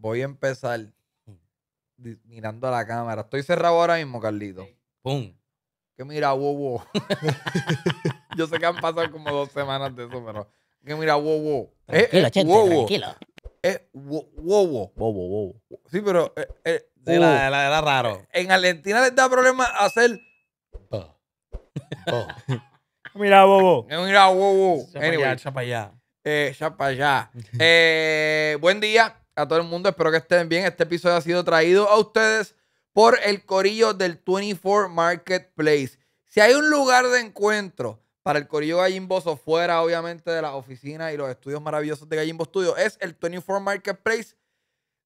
voy a empezar di- mirando a la cámara. Estoy cerrado ahora mismo, Carlito. ¡Pum! Que mira, wow, wow. Yo sé que han pasado como dos semanas de eso, pero que mira, wow, wow. Eh, Tranquilo, eh, Chente, wow, wow. tranquilo. Eh, wow, wow, wow. Bobo, bobo. Sí, pero eh, eh, Sí, wow. la- la- era raro. en Argentina les da problema hacer. Mira, bobo. que Mira, wow, wow. Echa pa' Anyway. allá. Eh, ya para allá. Eh, buen día a todo el mundo. Espero que estén bien. Este episodio ha sido traído a ustedes por el corillo del 24 Marketplace. Si hay un lugar de encuentro para el corillo Gallimboso, fuera obviamente de las oficinas y los estudios maravillosos de Gallimbo Studio, es el 24 Marketplace.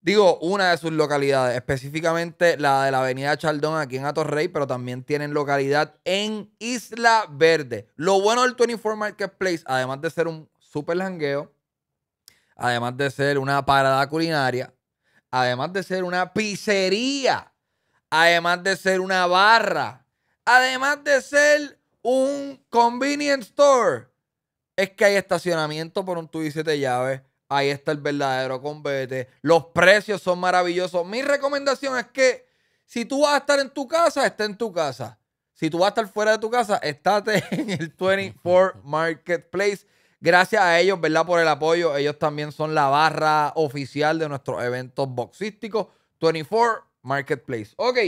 Digo, una de sus localidades, específicamente la de la Avenida Chaldón aquí en Atorrey, pero también tienen localidad en Isla Verde. Lo bueno del 24 Marketplace, además de ser un super jangueo, además de ser una parada culinaria, además de ser una pizzería, además de ser una barra, además de ser un convenience store, es que hay estacionamiento por un tubo y siete llaves. Ahí está el verdadero convete. Los precios son maravillosos. Mi recomendación es que si tú vas a estar en tu casa, esté en tu casa. Si tú vas a estar fuera de tu casa, estate en el 24 Marketplace. Gracias a ellos, ¿verdad? Por el apoyo. Ellos también son la barra oficial de nuestros eventos boxísticos. 24 Marketplace. Ok.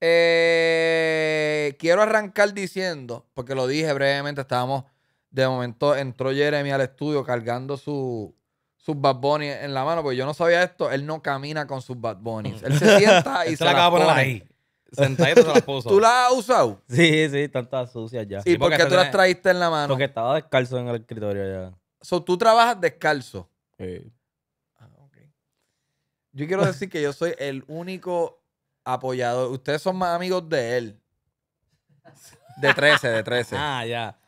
Eh, quiero arrancar diciendo, porque lo dije brevemente, estábamos, de momento entró Jeremy al estudio cargando su, sus Bad Bunny en la mano, porque yo no sabía esto, él no camina con sus Bad Bunnies. Él se sienta y se se la acaba poner pone. ahí. Sentadito se la puso. ¿Tú la has usado? Sí, sí, están todas sucias ya. ¿Y Sí, por porque qué tú las trajiste en la mano? Porque estaba descalzo en el escritorio ya. So, tú trabajas descalzo. Sí. Ah, ok. Yo quiero decir que yo soy el único apoyador. Ustedes son más amigos de él. De 13, de 13. Ah, ya.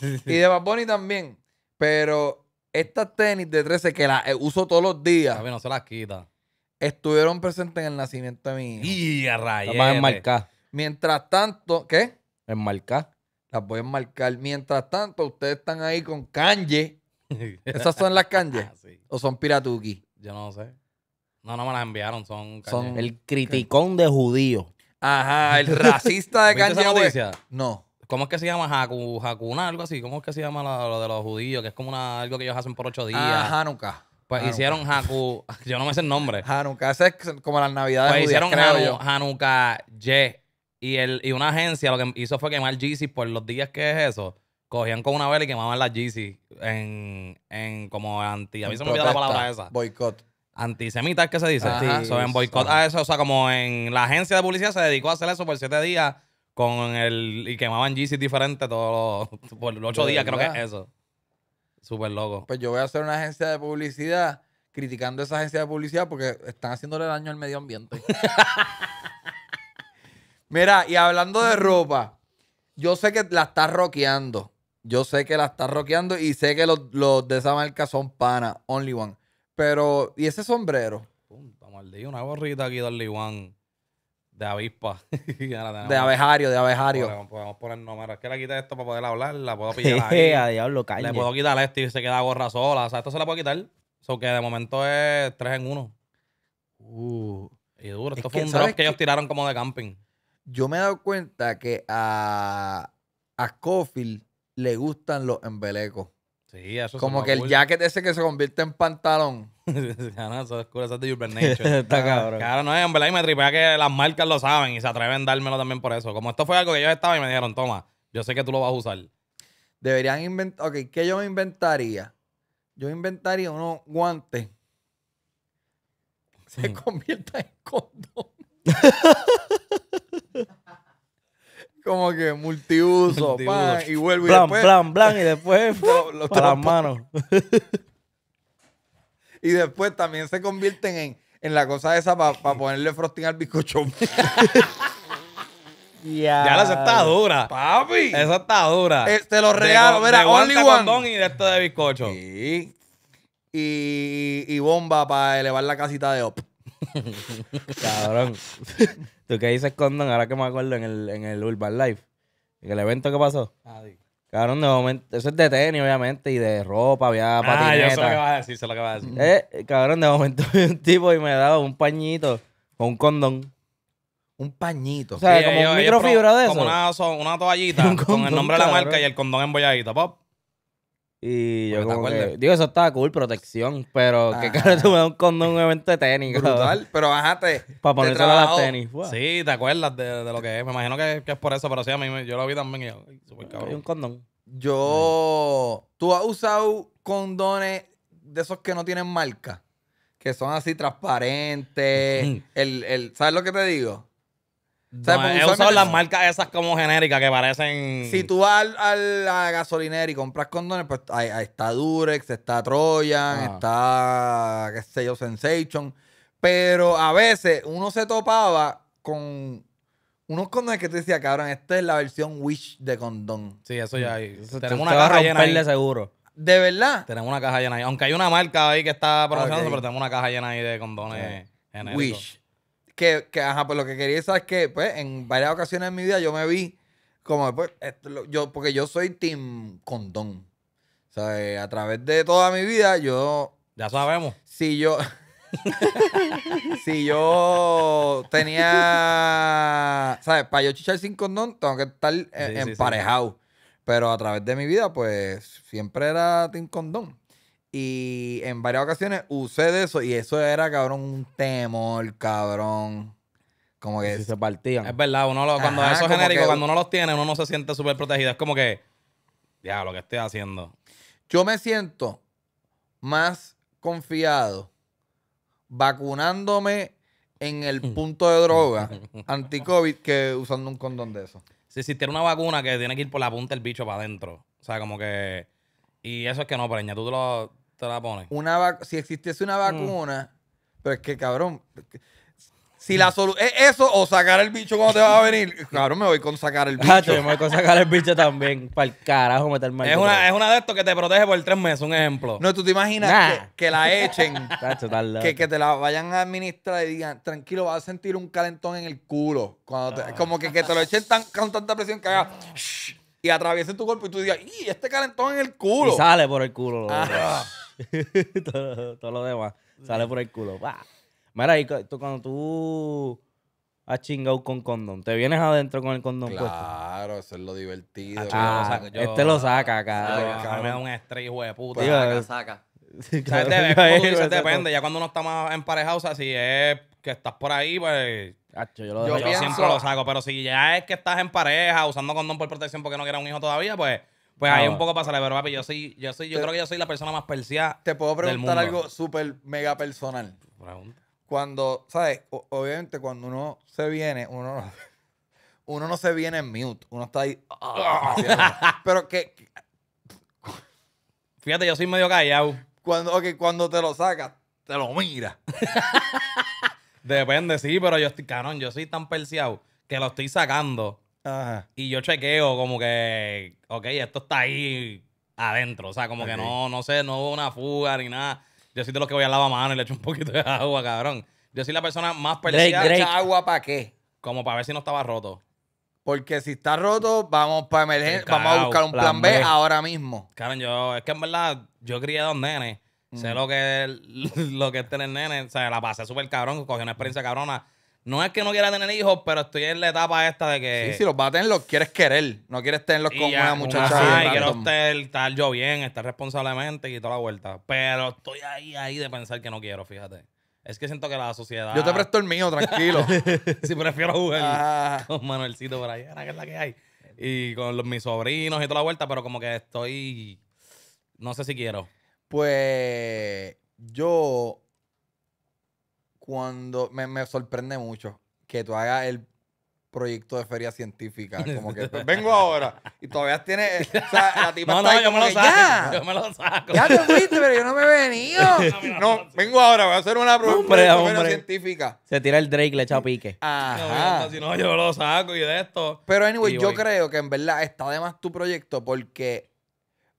Y de Bad Bunny también. Pero estas tenis de 13 que las eh, uso todos los días Papi, no se las quita. Estuvieron presentes en el nacimiento de mi hijo. Y a rayete. Las a enmarcar. Mientras tanto, ¿qué? Enmarcar. Las voy a enmarcar. Mientras tanto, ustedes están ahí con kanje. ¿Esas son las kanje? Ah, sí. ¿O son piratuki? Yo no sé. No, no me las enviaron. Son. Son- cañe. El criticón de judío. Ajá, el racista de ¿Viste esa kanje. West. No. ¿Cómo es que se llama Haku, Hakuna? Algo así. ¿Cómo es que se llama lo, lo de los judíos? Que es como una, algo que ellos hacen por ocho días. Ah, Hanukkah. Pues Hanukkah. hicieron Haku. Yo no me sé el nombre. Hanukkah. Ese es como las navidades Pues judías, hicieron Hanu-. Hanukkah Y. Y, el, y una agencia lo que hizo fue quemar Yeezy por los días que es eso. Cogían con una vela y quemaban las Yeezy en, en como anti. A mí se me olvida la palabra esa. Boicot. Antisemita es que se dice. Ajá. So, en boicot a eso, o sea, como en la agencia de publicidad se dedicó a hacer eso por siete días con el. y quemaban Yeezy diferentes todos los. por los ocho ¿De días, creo que es eso. Súper loco. Pues yo voy a hacer una agencia de publicidad criticando esa agencia de publicidad porque están haciéndole daño al medio ambiente. Mira, y hablando de ropa, yo sé que la estás rockeando. Yo sé que la estás rockeando y sé que los, los de esa marca son pana, only one. Pero, ¿y ese sombrero? Punta, maldito, una gorrita aquí de Only One de avispa. De abejario, de abejario. Podemos, podemos poner números. Es que le quité esto para poder hablar, la puedo pillar ahí. A diablo, le puedo quitar esto y se queda gorra sola. O sea, esto se la puedo quitar. So que de momento es tres en uno. Uh, Y duro. Es Esto que, fue un ¿sabes drop que ellos qué? tiraron como de camping. yo me he dado cuenta que a, a Scofield le gustan los embelecos. Sí, eso es Como que el cool. jacket ese que se convierte en pantalón. Ya no, eso es cool, eso es de Urban Nature. Está cabrón. Claro, no, en verdad, y me tripea que las marcas lo saben y se atreven a dármelo también por eso. Como esto fue algo que ellos estaban y me dijeron, toma, yo sé que tú lo vas a usar. Deberían inventar. Ok, ¿qué yo me inventaría? Yo inventaría unos guantes. Se conviertan en condón. Como que multiuso, Multiuso. pan, y vuelvo y después. plan, plan. Y después lo- lo- para las manos. Y después también se convierten en, en la cosa esa para ponerle frosting al bizcocho. Ya, Ya, esa está dura. ¡Papi! Esa está dura. Eh, te lo regalo, de guante only one. y de esto de bizcocho. Sí. Y, y bomba para elevar la casita de op. Cabrón. Tú que dices condón, ahora que me acuerdo en el, en el Urban Life. En el evento que pasó. Adi. Cabrón, de momento, eso es de tenis, obviamente, y de ropa, había Ah, yo sé lo que patineta. vas a decir, sé lo que vas a decir. Eh, cabrón, de momento vi un tipo y me daba un pañito con un condón. Un pañito. O sea, Sí, como ellos- un ellos microfibra pro- de Como eso. una, so- una toallita Un con el nombre de la marca y el condón embolladito, pop. Y yo que como que, digo, eso estaba cool, protección, pero Ajá. qué caro tú me das un condón en un evento de tenis? Brutal. Pero bájate. Para ponérselo a las tenis. Wow. Sí, te acuerdas de, de lo que es. Me imagino que, que es por eso, pero sí, a mí me- yo lo vi también y yo, Hay cabrón. un condón. Yo. ¿Tú has usado condones de esos que no tienen marca? Que son así transparentes. el, el, ¿Sabes lo que te digo? No, he usado las marcas esas como genéricas que parecen. Si tú vas al, al- a la gasolinera y compras condones, pues ahí, ahí está Durex, está Trojan, Ah. está, qué sé yo, Sensation. Pero a veces uno se topaba con unos condones que te decía, cabrón, esta es la versión Wish de condón. Sí, eso ya hay. Eso Tenemos te- una caja llena ahí. seguro. ¿De verdad? Tenemos una caja llena ahí. Aunque hay una marca ahí que está promocionando, pero tenemos una caja llena ahí de condones genéricos. Wish. Que, que, ajá, pues lo que quería saber es que, pues, en varias ocasiones en mi vida yo me vi como, pues, esto yo, porque yo soy team condón. O sea, eh, a través de toda mi vida, yo, Ya sabemos. si yo, si yo tenía, ¿sabes? Para yo chichar sin condón, tengo que estar eh, Sí, sí, sí. emparejado. Pero a través de mi vida, pues, siempre era team condón. Y en varias ocasiones usé de eso y eso era, cabrón, un temor, cabrón. Como que Si se partían. Es verdad, uno lo, cuando Ajá, esos como genéricos, que- cuando uno los tiene, uno no se siente súper protegido. Es como que, ya, lo que estoy haciendo. yo me siento más confiado vacunándome en el punto de droga anti-COVID que usando un condón de eso. Si existiera una vacuna que tiene que ir por la punta del bicho para adentro. O sea, como que. Y eso es que no preña, tú te, lo, te la pones. Una si existiese Mm. una vacuna, pero es que, cabrón, si la solución es eso o sacar el bicho cuando te va a venir, cabrón, me voy con sacar el bicho. Ah, yo me voy a sacar el bicho también. Para el carajo meterme Es una, es una de estos que te protege por tres meses, un ejemplo. No, tú te imaginas Nah. que, que la echen, Tacho, que, que te la vayan a administrar y digan, tranquilo, vas a sentir un calentón en el culo. Cuando Ah. te- Como que, que te lo echen tan, con tanta presión que haga shh, y atraviese tu cuerpo y tú digas, ¡y este calentón en el culo! Y sale por el culo. lo Ah. todo, todo lo demás. Sale por el culo. Pa. Mira, y tú, cuando tú has chingado con condón, ¿te vienes adentro con el condón puesto? Claro, eso es lo divertido. Ah, cabrón. lo saco yo. este lo saca, Ay, cabrón. a mí me da un estrés, hijo de puta. Saca, saca. Sí, O sea, tú dices, me saco- depende. Ya cuando uno está más emparejado, o sea, si es que estás por ahí, pues yo lo Yo dejo- yo pienso- siempre lo saco. Pero si ya es que estás en pareja, usando condón por protección porque no quieres un hijo todavía, pues, pues ahí Ah. un poco pásale. Pero papi, yo soy, yo soy, yo Te- creo que yo soy la persona más perseada. Te puedo preguntar algo súper mega personal. Pregunta. Cuando, ¿sabes? O- obviamente cuando uno se viene, uno no, uno no se viene en mute. Uno está ahí. ah, pero que Fíjate, yo soy medio callado. cuando, ok, cuando te lo sacas, te lo mira. Depende, sí, pero yo estoy, cabrón, yo soy tan perseado que lo estoy sacando Ajá. y yo chequeo como que, ok, esto está ahí adentro. O sea, como que no, no sé, no hubo una fuga ni nada. Yo soy de los que voy al lavamanos y le echo un poquito de agua, cabrón. Yo soy la persona más perseada Drake. ¿Echa agua para qué? como para ver si no estaba roto. Porque si está roto, vamos para emergencia, vamos a buscar un plan plan B B. ahora mismo. Cabrón, yo, es que en verdad, yo crié dos nenes. Sé lo que, lo que es tener nenes. O sea, la pasé súper cabrón, cogí una experiencia cabrona. No es que no quiera tener hijos, pero estoy en la etapa esta de que. Sí, si los vas a tener, los quieres querer. No quieres tenerlos con ya, una muchacha. ajá, bien y quiero estar, estar yo bien, estar responsablemente y toda la vuelta. Pero estoy ahí, ahí de pensar que no quiero, fíjate. Es que siento que la sociedad. Yo te presto el mío, tranquilo. Si prefiero jugar Ah. con Manuelcito por ahí, que es la que hay. Y con los, mis sobrinos y toda la vuelta, pero como que estoy. No sé si quiero. Pues yo, cuando me, me sorprende mucho que tú hagas el proyecto de feria científica, como que pues, vengo ahora y todavía tienes, o sea, la tipa No, está no, ahí yo me lo que, saco. ya, Yo me lo saco. ya te fuiste, pero yo no me he venido. No, vengo ahora, voy a hacer una Hombre, de feria científica. Se tira el Drake, le echa pique. Ajá. Si no, yo lo saco y de esto. Pero anyway, Y yo voy. creo que en verdad está de más tu proyecto porque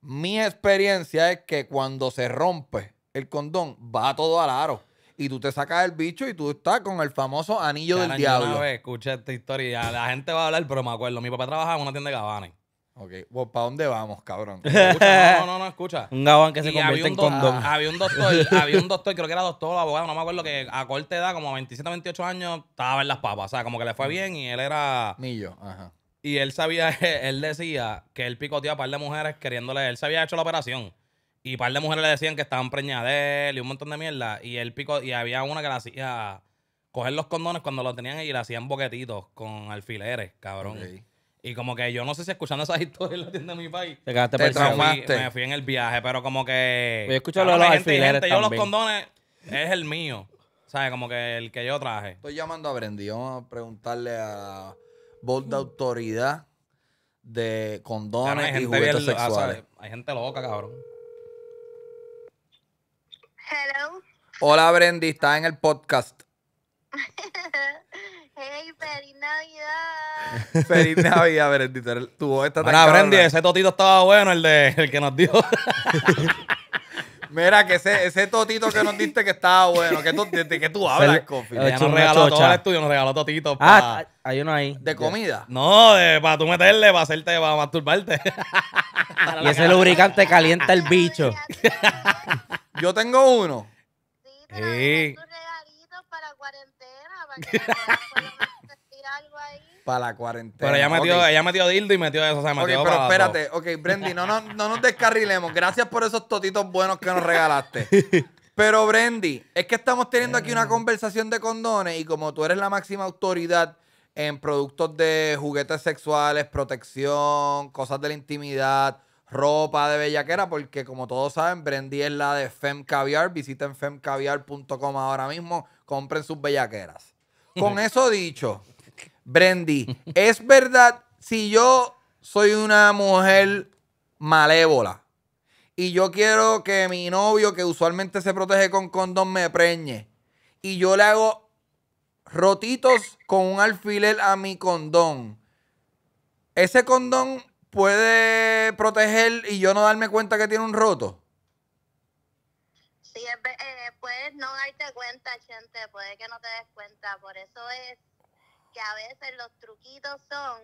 mi experiencia es que cuando se rompe el condón, va todo al aro. Y tú te sacas el bicho y tú estás con el famoso anillo Caran, del diablo. Una vez escuché esta historia la gente va a hablar, pero me acuerdo. Mi papá trabajaba en una tienda de gabanes. Ok, pues, ¿para dónde vamos, cabrón? Escucha, no, no, no, escucha. Un gabán que se Y convierte en condón. había un doctor, había un doctor, creo que era doctor o abogado, no me acuerdo, que a corte edad, como 27, 28 años, estaba en las papas. O sea, como que le fue bien y él era. Millo, ajá. Y él sabía, él decía que él picoteaba a un par de mujeres queriéndole, él se había hecho la operación. Y un par de mujeres le decían que estaban preñadas de él y un montón de mierda. Y él pico, y había una que le hacía coger los condones cuando los tenían y le hacían boquetitos con alfileres, cabrón. Y como que yo no sé si escuchando esas historias en la tienda de mi país. Te quedaste Te Me pensando. trauma- fui, me fui en el viaje, pero como que. Lo de Cabrón, los gente- alfileres gente, Yo los también. condones es el mío. ¿Sabes? Como que el que yo traje. Estoy llamando a Brendy. Vamos a preguntarle a Voz de Autoridad de condones y juguetes bien- ah, sexuales. Hay gente loca, cabrón. Hello. Hola, Brendy. Está en el podcast. hey, feliz Navidad. Feliz Navidad, Brendy. Tu, voz está tan Mira, Brendy, ese totito estaba bueno, el de el que nos dio. Mira, que ese, ese totito que nos diste que estaba bueno. ¿Qué tú- ¿De, de qué tú hablas, Ella hecho nos regaló todo el estudio, nos regaló totitos Ah, hay uno ahí. ¿De comida? No, de, para tú meterle, para hacerte, para masturbarte. Y ese lubricante calienta el bicho. Yo tengo uno. Sí, pero Sí. tus regalitos para cuarentena, para que puedas por lo menos sentir algo ahí. Pues Para la cuarentena. Pero ella metió, Ok. ella metió dildo y metió eso, o sea, Ok, metió pero para espérate. Ok, Brendy, no, no, no nos descarrilemos. Gracias por esos totitos buenos que nos regalaste. Pero, Brendy, es que estamos teniendo aquí una conversación de condones y como tú eres la máxima autoridad en productos de juguetes sexuales, protección, cosas de la intimidad, ropa de bellaquera, porque como todos saben, Brendy es la de Fem Caviar. Visiten femcaviar.com ahora mismo, compren sus bellaqueras. Con eso dicho, Brendy, ¿es verdad si yo soy una mujer malévola y yo quiero que mi novio, que usualmente se protege con condón, me preñe y yo le hago rotitos con un alfiler a mi condón? ¿Ese condón puede proteger y yo no darme cuenta que tiene un roto? Sí, eh, puedes no darte cuenta, gente, puede que no te des cuenta. Por eso es que a veces los truquitos son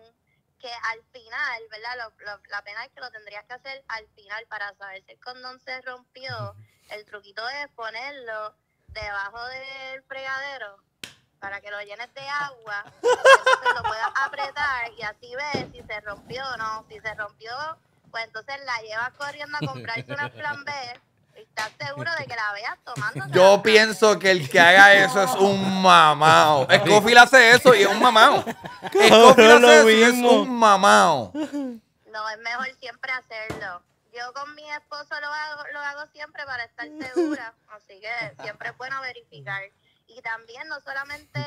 que al final, ¿verdad? Lo- lo- la pena es que lo tendrías que hacer al final para saber si el condón se rompió. El truquito es ponerlo debajo del fregadero para que lo llenes de agua, entonces lo puedas apretar y así ves si se rompió o no. Si se rompió, pues entonces la llevas corriendo a comprarse una plan B estás seguro de que la veas tomando. Yo pienso que el que haga eso es un mamao. Scofield hace eso y es un mamao. Scofield lo hace eso y es un mamao. No, es mejor siempre hacerlo. Yo con mi esposo lo hago, lo hago siempre para estar segura, así que siempre es bueno verificar. Y también no solamente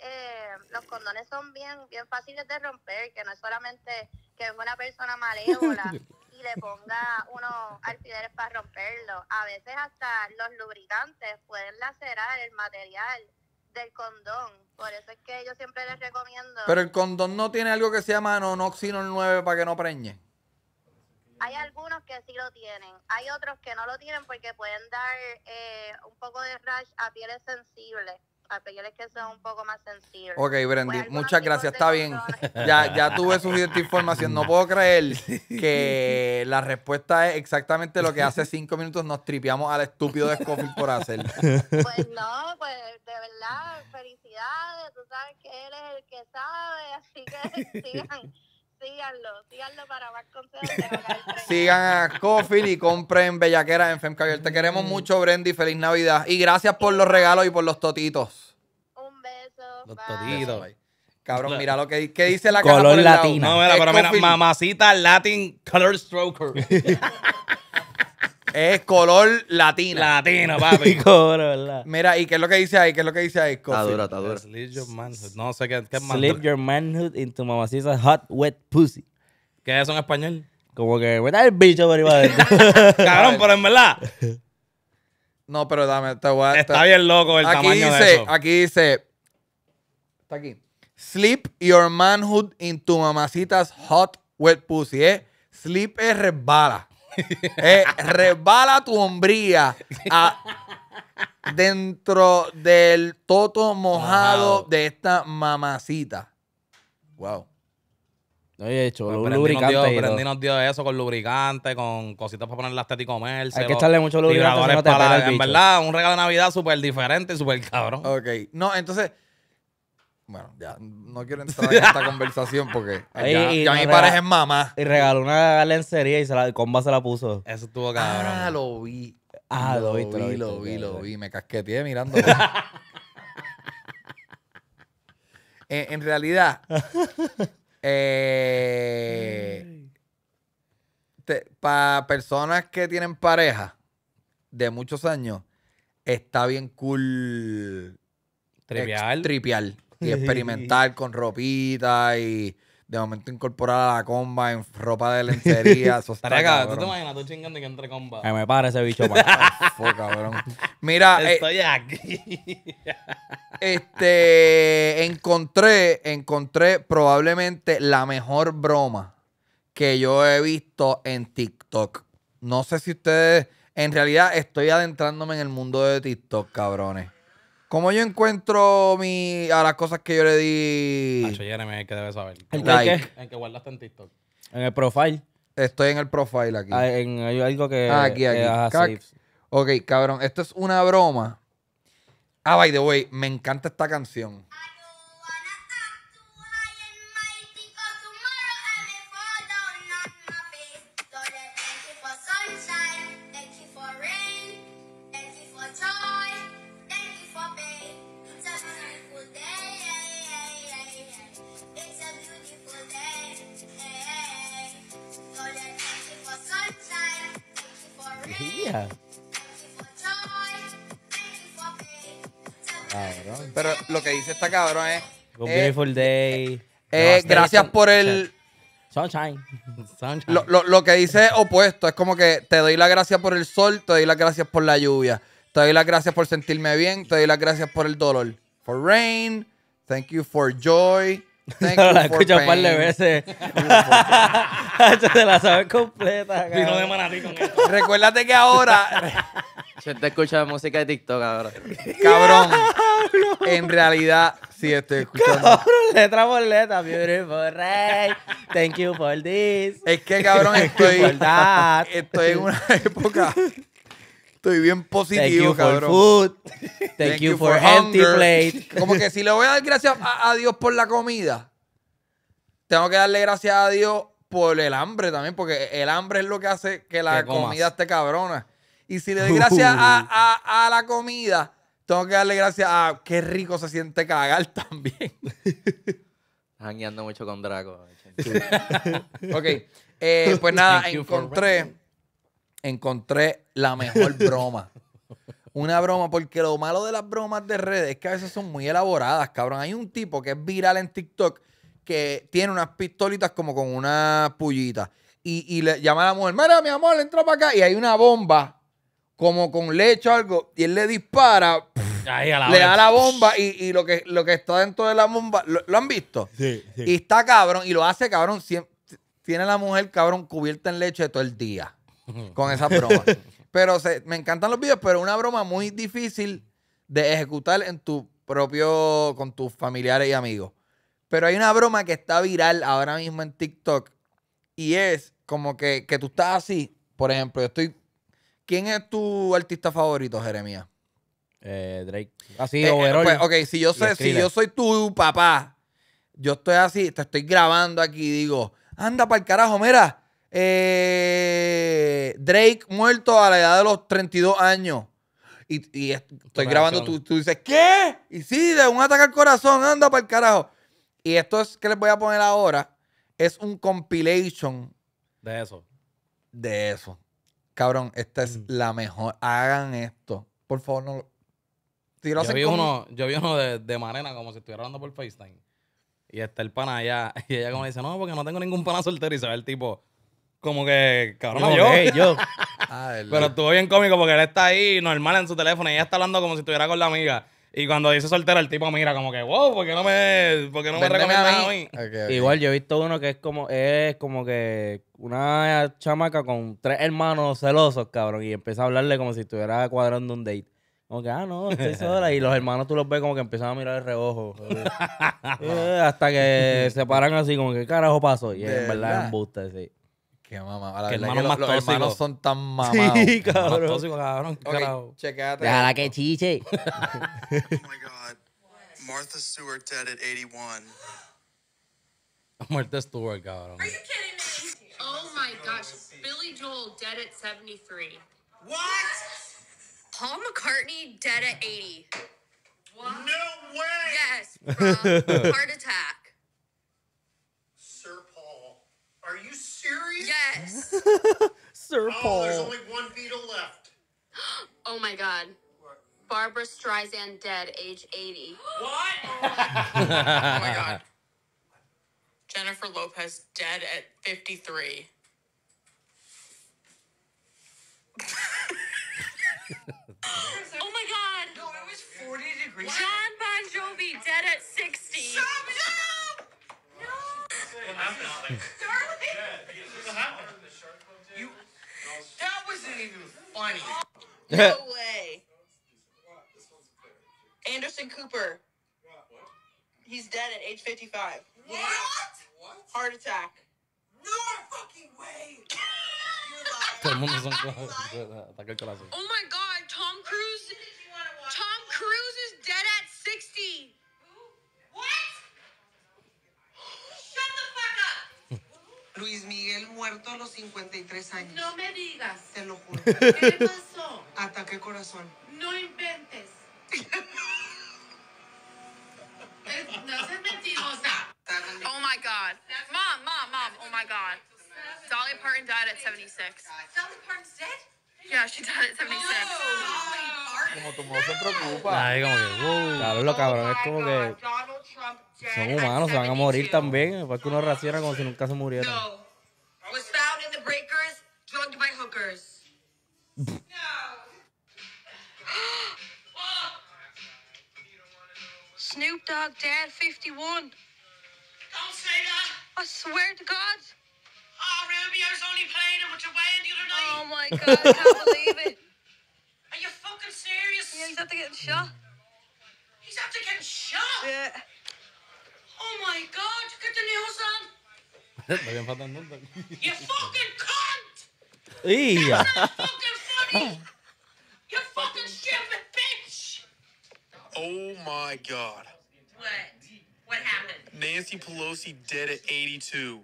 eh, los condones son bien, bien fáciles de romper, que no es solamente que venga una persona malévola y le ponga unos alfileres para romperlo. A veces hasta los lubricantes pueden lacerar el material del condón. Por eso es que yo siempre les recomiendo. Pero el condón no tiene algo que se llama nonoxinol 9 para que no preñe. Hay algunos que sí lo tienen, hay otros que no lo tienen porque pueden dar eh, un poco de rash a pieles sensibles, a pieles que son un poco más sensibles. Ok, Pues Brendy, algunos muchas gracias, está bien. Ya, ya tuve suficiente información. No puedo creer que la respuesta es exactamente lo que hace cinco minutos nos tripeamos al estúpido de Scofield por hacer. Pues no, pues de verdad, felicidades, tú sabes que él es el que sabe, así que sigan, síganlo, síganlo para más consejos. Sigan a Scofield y compren bellaqueras en Femcaviar. Te queremos mucho, Brendy. Feliz Navidad. Y gracias por los regalos y por los totitos. Un beso. Los bye. totitos. Cabrón, mira lo que, que dice la caja Color latino. No, mira, pero mira, mamacita Latin Color Stroker. Es color latina. Latino, papi. ¿verdad? Mira, ¿y qué es lo que dice ahí? ¿Qué es lo que dice ahí, Está dura, está dura. Sleep your manhood. No sé qué, qué es más. Slip your manhood into mamacita's hot, wet pussy. ¿Qué es eso en español? Como que, meta el bicho por. Cabrón, pero en verdad, No, pero dame, te voy a... está bien loco el aquí tamaño de dice, eso. aquí dice, está aquí. Slip your manhood into mamacita's hot wet pussy. ¿eh? Slip es resbala. Eh, resbala tu hombría a- dentro del toto mojado Mojado. de esta mamacita. Wow. Oye, hecho, Pues los Brendy nos dio- y todo. Brendy nos dio eso con lubricante, con cositas para poner la estética y comerse. Hay que echarle mucho lubricante, si no te para- pela el En bicho. verdad, un regalo de Navidad súper diferente y súper cabrón. Ok. No, entonces. Bueno, ya no quiero entrar en esta conversación porque Ey, ya, y ya mi pareja es mamá. Y regaló una lencería y se la, comba se la puso. Eso estuvo cabrón. Ah, lo vi. Ah, lo lo viste, lo vi, lo vi, lo vi. Me casqueteé mirando. en, en realidad, eh, para personas que tienen pareja de muchos años, está bien cool Trivial. tripear y experimentar con ropita y de momento incorporar a la comba en ropa de lencería. Eso está. ¿Tú te imaginas tú chingando y que entre comba? Que me pare ese bicho cabrón. Mira, eh, Estoy aquí. este encontré, encontré probablemente la mejor broma que yo he visto en TikTok. No sé si ustedes, en realidad estoy adentrándome en el mundo de TikTok, cabrones. ¿Cómo yo encuentro mi, a las cosas que yo le di? Nacho Jeremy es el que debe saber. ¿El Like. qué? El que guardaste en TikTok. En el profile. Estoy en el profile aquí. Hay, en, hay algo que. Ah, aquí, aquí. ajá, Cac. safe. Ok, cabrón, esto es una broma. Ah, by the way, me encanta esta canción. Lo que dice esta cabrón es, Un Eh, beautiful day. eh, gracias por el... Sunshine. Sunshine. Lo, lo- lo que dice es opuesto, es como que te doy las gracias por el sol, te doy las gracias por la lluvia, te doy las gracias por sentirme bien, te doy las gracias por el dolor. For rain, thank you for joy, thank Pero la you for escucho un par de veces. Te la sabes completa. Vino de cabrón. manatí con esto. Recuérdate que ahora, Gente escucha música de TikTok ahora. cabrón, en realidad, sí estoy escuchando. letra por letra. Beautiful day. Thank you for this. Es que, cabrón, Thank you estoy, for en una época, estoy bien Thank positivo, you for cabrón. food. Thank, you, for, empty plate. Como que si le voy a dar gracias a, a Dios por la comida, tengo que darle gracias a Dios por el hambre también, porque el hambre es lo que hace que la comida esté cabrona. Y si le doy gracias a, a- a la comida, tengo que darle gracias a qué rico se siente cagar también. Jangueando mucho con Draco. ok, eh, pues nada, Thank you for encontré, encontré la mejor broma. Una broma, porque lo malo de las bromas de redes es que a veces son muy elaboradas, cabrón. Hay un tipo que es viral en TikTok que tiene unas pistolitas como con una pullita. Y, y le llama a la mujer, mira, mi amor, entra para acá. Y hay una bomba como con leche o algo. Y él le dispara, Ahí a la le vez. da la bomba y, y lo, que, lo que está dentro de la bomba, ¿lo, lo han visto? Y está cabrón, y lo hace cabrón. tiene la mujer cabrón cubierta en leche todo el día con esas bromas. pero se- me encantan los videos, pero una broma muy difícil de ejecutar en tu propio, con tus familiares y amigos. Pero hay una broma que está viral ahora mismo en TikTok y es como que, que tú estás así. Por ejemplo, yo estoy. ¿Quién es tu artista favorito, Jeremías? Eh, Drake. Así, Eh, eh, overall. pues, ok, si yo, sé, si yo soy tu papá, yo estoy así, te estoy grabando aquí y digo, anda para el carajo, mira, eh, Drake muerto a la edad de los 32 años. Y, y est- estoy grabando, tú, tú dices, ¿qué? Y sí, de un ataque al corazón, anda para el carajo. Y esto es que les voy a poner ahora, es un compilation De eso. de eso. Cabrón, esta es la mejor. Hagan esto. Por favor, no lo... Si lo Yo vi, con- uno, yo vi uno de, de Marena como si estuviera hablando por FaceTime. Y está el pana allá. Y ella como dice, no, porque no tengo ningún pana soltero. Y se ve el tipo como que, cabrón, Como yo. "Hey, yo. Ah. Pero estuvo bien cómico porque él está ahí normal en su teléfono y ella está hablando como si estuviera con la amiga. Y cuando dice soltero, el tipo mira como que, wow, ¿por qué no me, por qué no me recomiendas a mí? Igual yo he visto uno que es como, es como que una chamaca con tres hermanos celosos, cabrón, y empieza a hablarle como si estuviera cuadrando un date. Como que, ah, no, estoy sola. Y los hermanos tú los ves como que empiezan a mirar el reojo. Eh, hasta que se paran así, como que, ¿qué carajo pasó? Y ¿De en verdad es verdad? embuste, sí. Qué mamá. A la Qué verdad hermano que más los, los hermanos son tan mamados. Sí, Más cabrón. tóxico, cabrón. Ok, carajo. chequéate. Déjala que chiche. Oh my god. Martha Stewart dead at 81. Muerte Stewart, cabrón. Are you kidding me? Oh my gosh. Billy Joel dead at 73. What? Paul McCartney dead at 80. What? No way! Yes, from heart attack. Sir Paul. Are you serious? Yes. Sir Oh, there's only one Beatle left. Oh my god. Barbara Streisand dead, age 80. What? Oh my god. Jennifer Lopez dead at 53. Oh my god. No, it was 40 degrees. John Bon Jovi dead at 60. You, that wasn't even funny. No way. Anderson Cooper. He's dead at age 55. What? what? Heart attack. No fucking way! Todo el mundo son ataque al corazón. Oh my god, Tom Cruise. Tom Cruise is dead at 60. Luis Miguel muerto a los 53 años. No me digas. Te lo juro. ¿Qué le pasó? Ataque corazón. No inventes. Es- no seas mentirosa. Oh my god. Mom, mom, mom. Oh my god. Dolly Parton died at 76. Dolly Parton's dead? Yeah, she died at 76. Como tu mamá se preocupa. Ahí como que, wow. Claro, lo cabrón es como que Trump dead son humanos, se van a morir 72. también. Porque uno reacciona como si nunca se murieran. No. Was found in the breakers, drugged by hookers. Snoop Dogg dead 51. Don't say that. I swear to God. Ah, oh, Ruby, I was only playing it with your Wayne the other night. Oh my God, I can't believe it. Are you fucking serious? Yeah, he's after getting shot. He's after getting shot. Yeah. Oh my God, get the news on. Está bien falta el. You fucking cunt. ¡Y ya! Not fucking funny. you fucking stupid bitch. Oh my god. What? What happened? Nancy Pelosi dead at 82.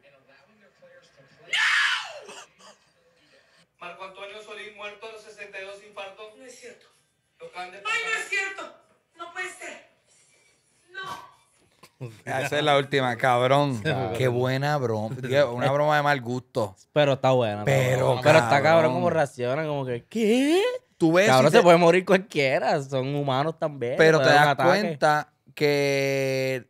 No! Marco Antonio Solís muerto a los 62 infartos. No es cierto. Lo de Ay, no es cierto. No puede ser. No. Esa es la última, cabrón. Qué buena broma. Una broma de mal gusto. Pero está buena. Pero. Pero está cabrón. como reacciona, como que, ¿qué? Tú ves Cabrón, te- se puede morir cualquiera. Son humanos también. pero te das ataque. cuenta que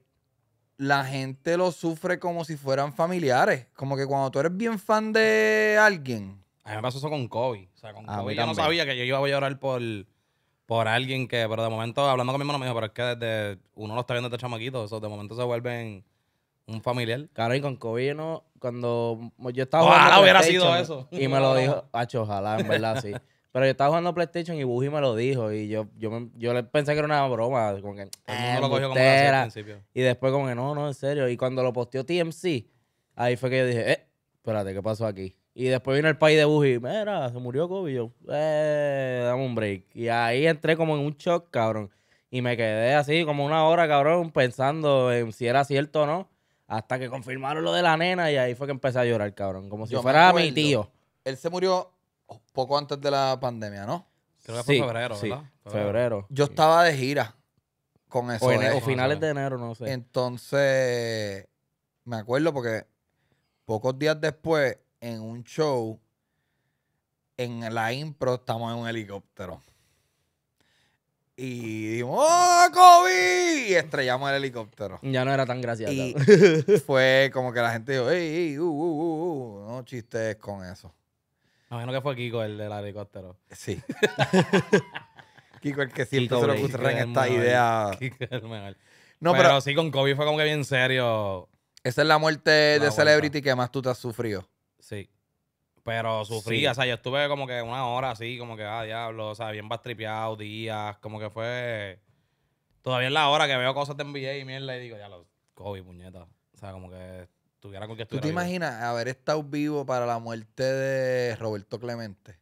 la gente lo sufre como si fueran familiares. Como que cuando tú eres bien fan de alguien, A mí me pasó eso con Kobe. O sea, con A Kobe yo no sabía que yo iba a llorar por, por alguien que, pero de momento, hablando con mi hermano, me dijo, pero es que desde uno lo está viendo desde chamaquito, eso de momento se vuelven un familiar. Cabrón, y con COVID yo no, cuando yo estaba Ojalá jugando hubiera sido eso. Y me lo dijo, hacho, ojalá, en verdad, sí. Pero yo estaba jugando PlayStation y Buji me lo dijo y yo, yo, me- yo le pensé que era una broma, como que eh, lo cogió como al principio. Y después como que no, no, en serio. Y cuando lo posteó TMC, ahí fue que yo dije, eh, espérate, ¿qué pasó aquí? Y después vino el país de Buji, mira, se murió Kobe. Y yo, eh, dame un break. Y ahí entré como en un shock, cabrón. Y me quedé así como una hora, cabrón, pensando en si era cierto o no. Hasta que confirmaron lo de la nena y ahí fue que empecé a llorar, cabrón. Como si Yo fuera mi tío. él se murió poco antes de la pandemia, ¿no? Creo que fue Sí, febrero, sí, ¿verdad? Febrero. Yo estaba de gira con eso. O, o finales de enero, no sé. Entonces, me acuerdo porque pocos días después, en un show, en la impro, estamos en un helicóptero. Y dijimos, ¡Oh, Kobe! Y estrellamos el helicóptero. Ya no era tan gracioso. Y fue como que la gente dijo, ¡Ey, ey, uh, uh, uh, uh", No chistes con eso. Me imagino que fue Kiko el del helicóptero. Sí. Kiko, el que siempre Kiko se Blake, ocurre en esta mejor. idea. Kiko el mejor. No, pero, pero sí, con Kobe fue como que bien serio. esa es la muerte La de vuelta. celebrity que más tú te has sufrido. Sí. Pero sufrí, Sí. o sea, yo estuve como que una hora así, como que, ah, diablo, o sea, bien bastripeado, días, como que fue... Todavía es la hora que veo cosas de NBA y mierda y digo, ya lo, Kobe, puñeta. O sea, como que estuviera con que ¿Tú estuviera te vivo. imaginas haber estado vivo para la muerte de Roberto Clemente?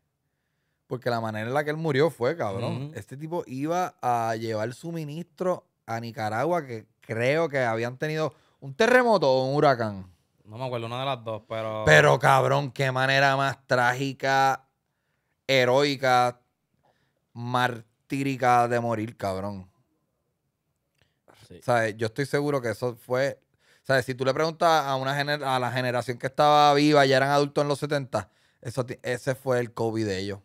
Porque la manera en la que él murió fue, cabrón. Este tipo iba a llevar suministro a Nicaragua, que creo que habían tenido un terremoto o un huracán. No me acuerdo, una de las dos, pero... Pero, cabrón, qué manera más trágica, heroica, martírica de morir, cabrón. Sí. ¿Sabes? Yo estoy seguro que eso fue. ¿Sabes? Si tú le preguntas a, una gener- a la generación que estaba viva, ya eran adultos en los 70, eso, ese fue el COVID de ellos.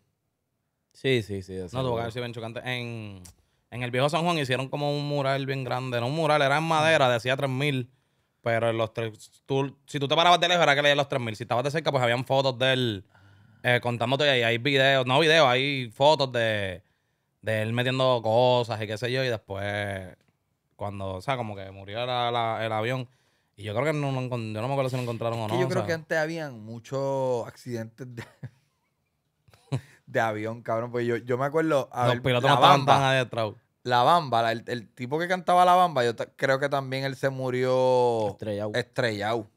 Sí, sí, sí. No, tuvo que haber sido bien chocante. En, en el viejo San Juan hicieron como un mural bien grande. No un mural, era en madera, decía 3000. Pero en los tres, tú, si tú te parabas de lejos, era que leía los 3000. Si estabas de cerca, pues habían fotos de él eh, contándote ahí. Hay videos, no videos, hay fotos de, de él metiendo cosas y qué sé yo. Y después, cuando, o sea, como que murió la- la- el avión. Y yo creo que no, encon- yo no me acuerdo si lo encontraron o no. yo o creo sea. que antes habían muchos accidentes de, de avión, cabrón. Pues yo, yo me acuerdo. A los ver, pilotos no estaban tan adestrados. La Bamba, la- el, el tipo que cantaba La Bamba, yo creo que también él se murió Estrellado. estrellado.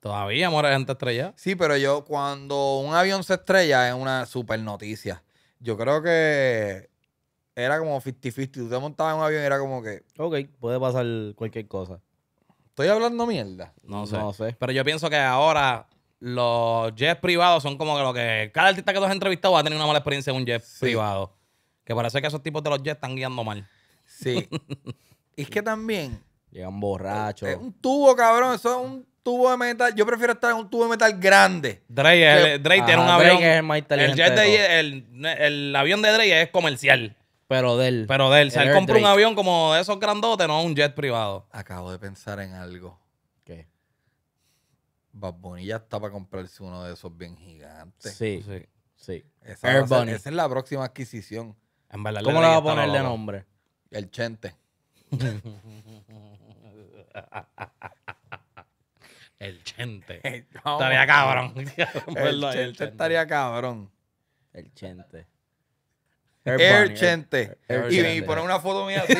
Todavía muere gente estrellada. Sí, pero yo cuando un avión se estrella es una super noticia. Yo creo que era como 50-50. Tú te montabas en un avión y era como que, Ok, puede pasar cualquier cosa. estoy hablando mierda. No sé. No sé. Pero yo pienso que ahora los jets privados son como que lo que cada artista que tú has entrevistado va a tener una mala experiencia en un jet Sí. privado. Que parece que esos tipos de los jets están guiando mal. Sí. y es que también Llegan borrachos. es un tubo, cabrón. Eso es un tubo de metal. Yo prefiero estar en un tubo de metal grande. Drake, es el- Drake tiene un Ajá, Drake avión. es el más el, inteligente jet de de, el, el avión de Drake es comercial. Pero de él. Pero de él, si Él compra un avión como de esos grandotes, no un jet privado. Acabo de pensar en algo. ¿Qué? Bad Bunny ya está para comprarse uno de esos bien gigantes. Sí, Sí. sí. Esa, Air ser- esa es la próxima adquisición. En verdad, el ¿Cómo le va a poner de loco. nombre? El Chente. El chente. No, Estaría cabrón. El Chente el chente. estaría cabrón. El Chente. Air, Bunny, Chente. Air y, Chente. y poner una foto mía así.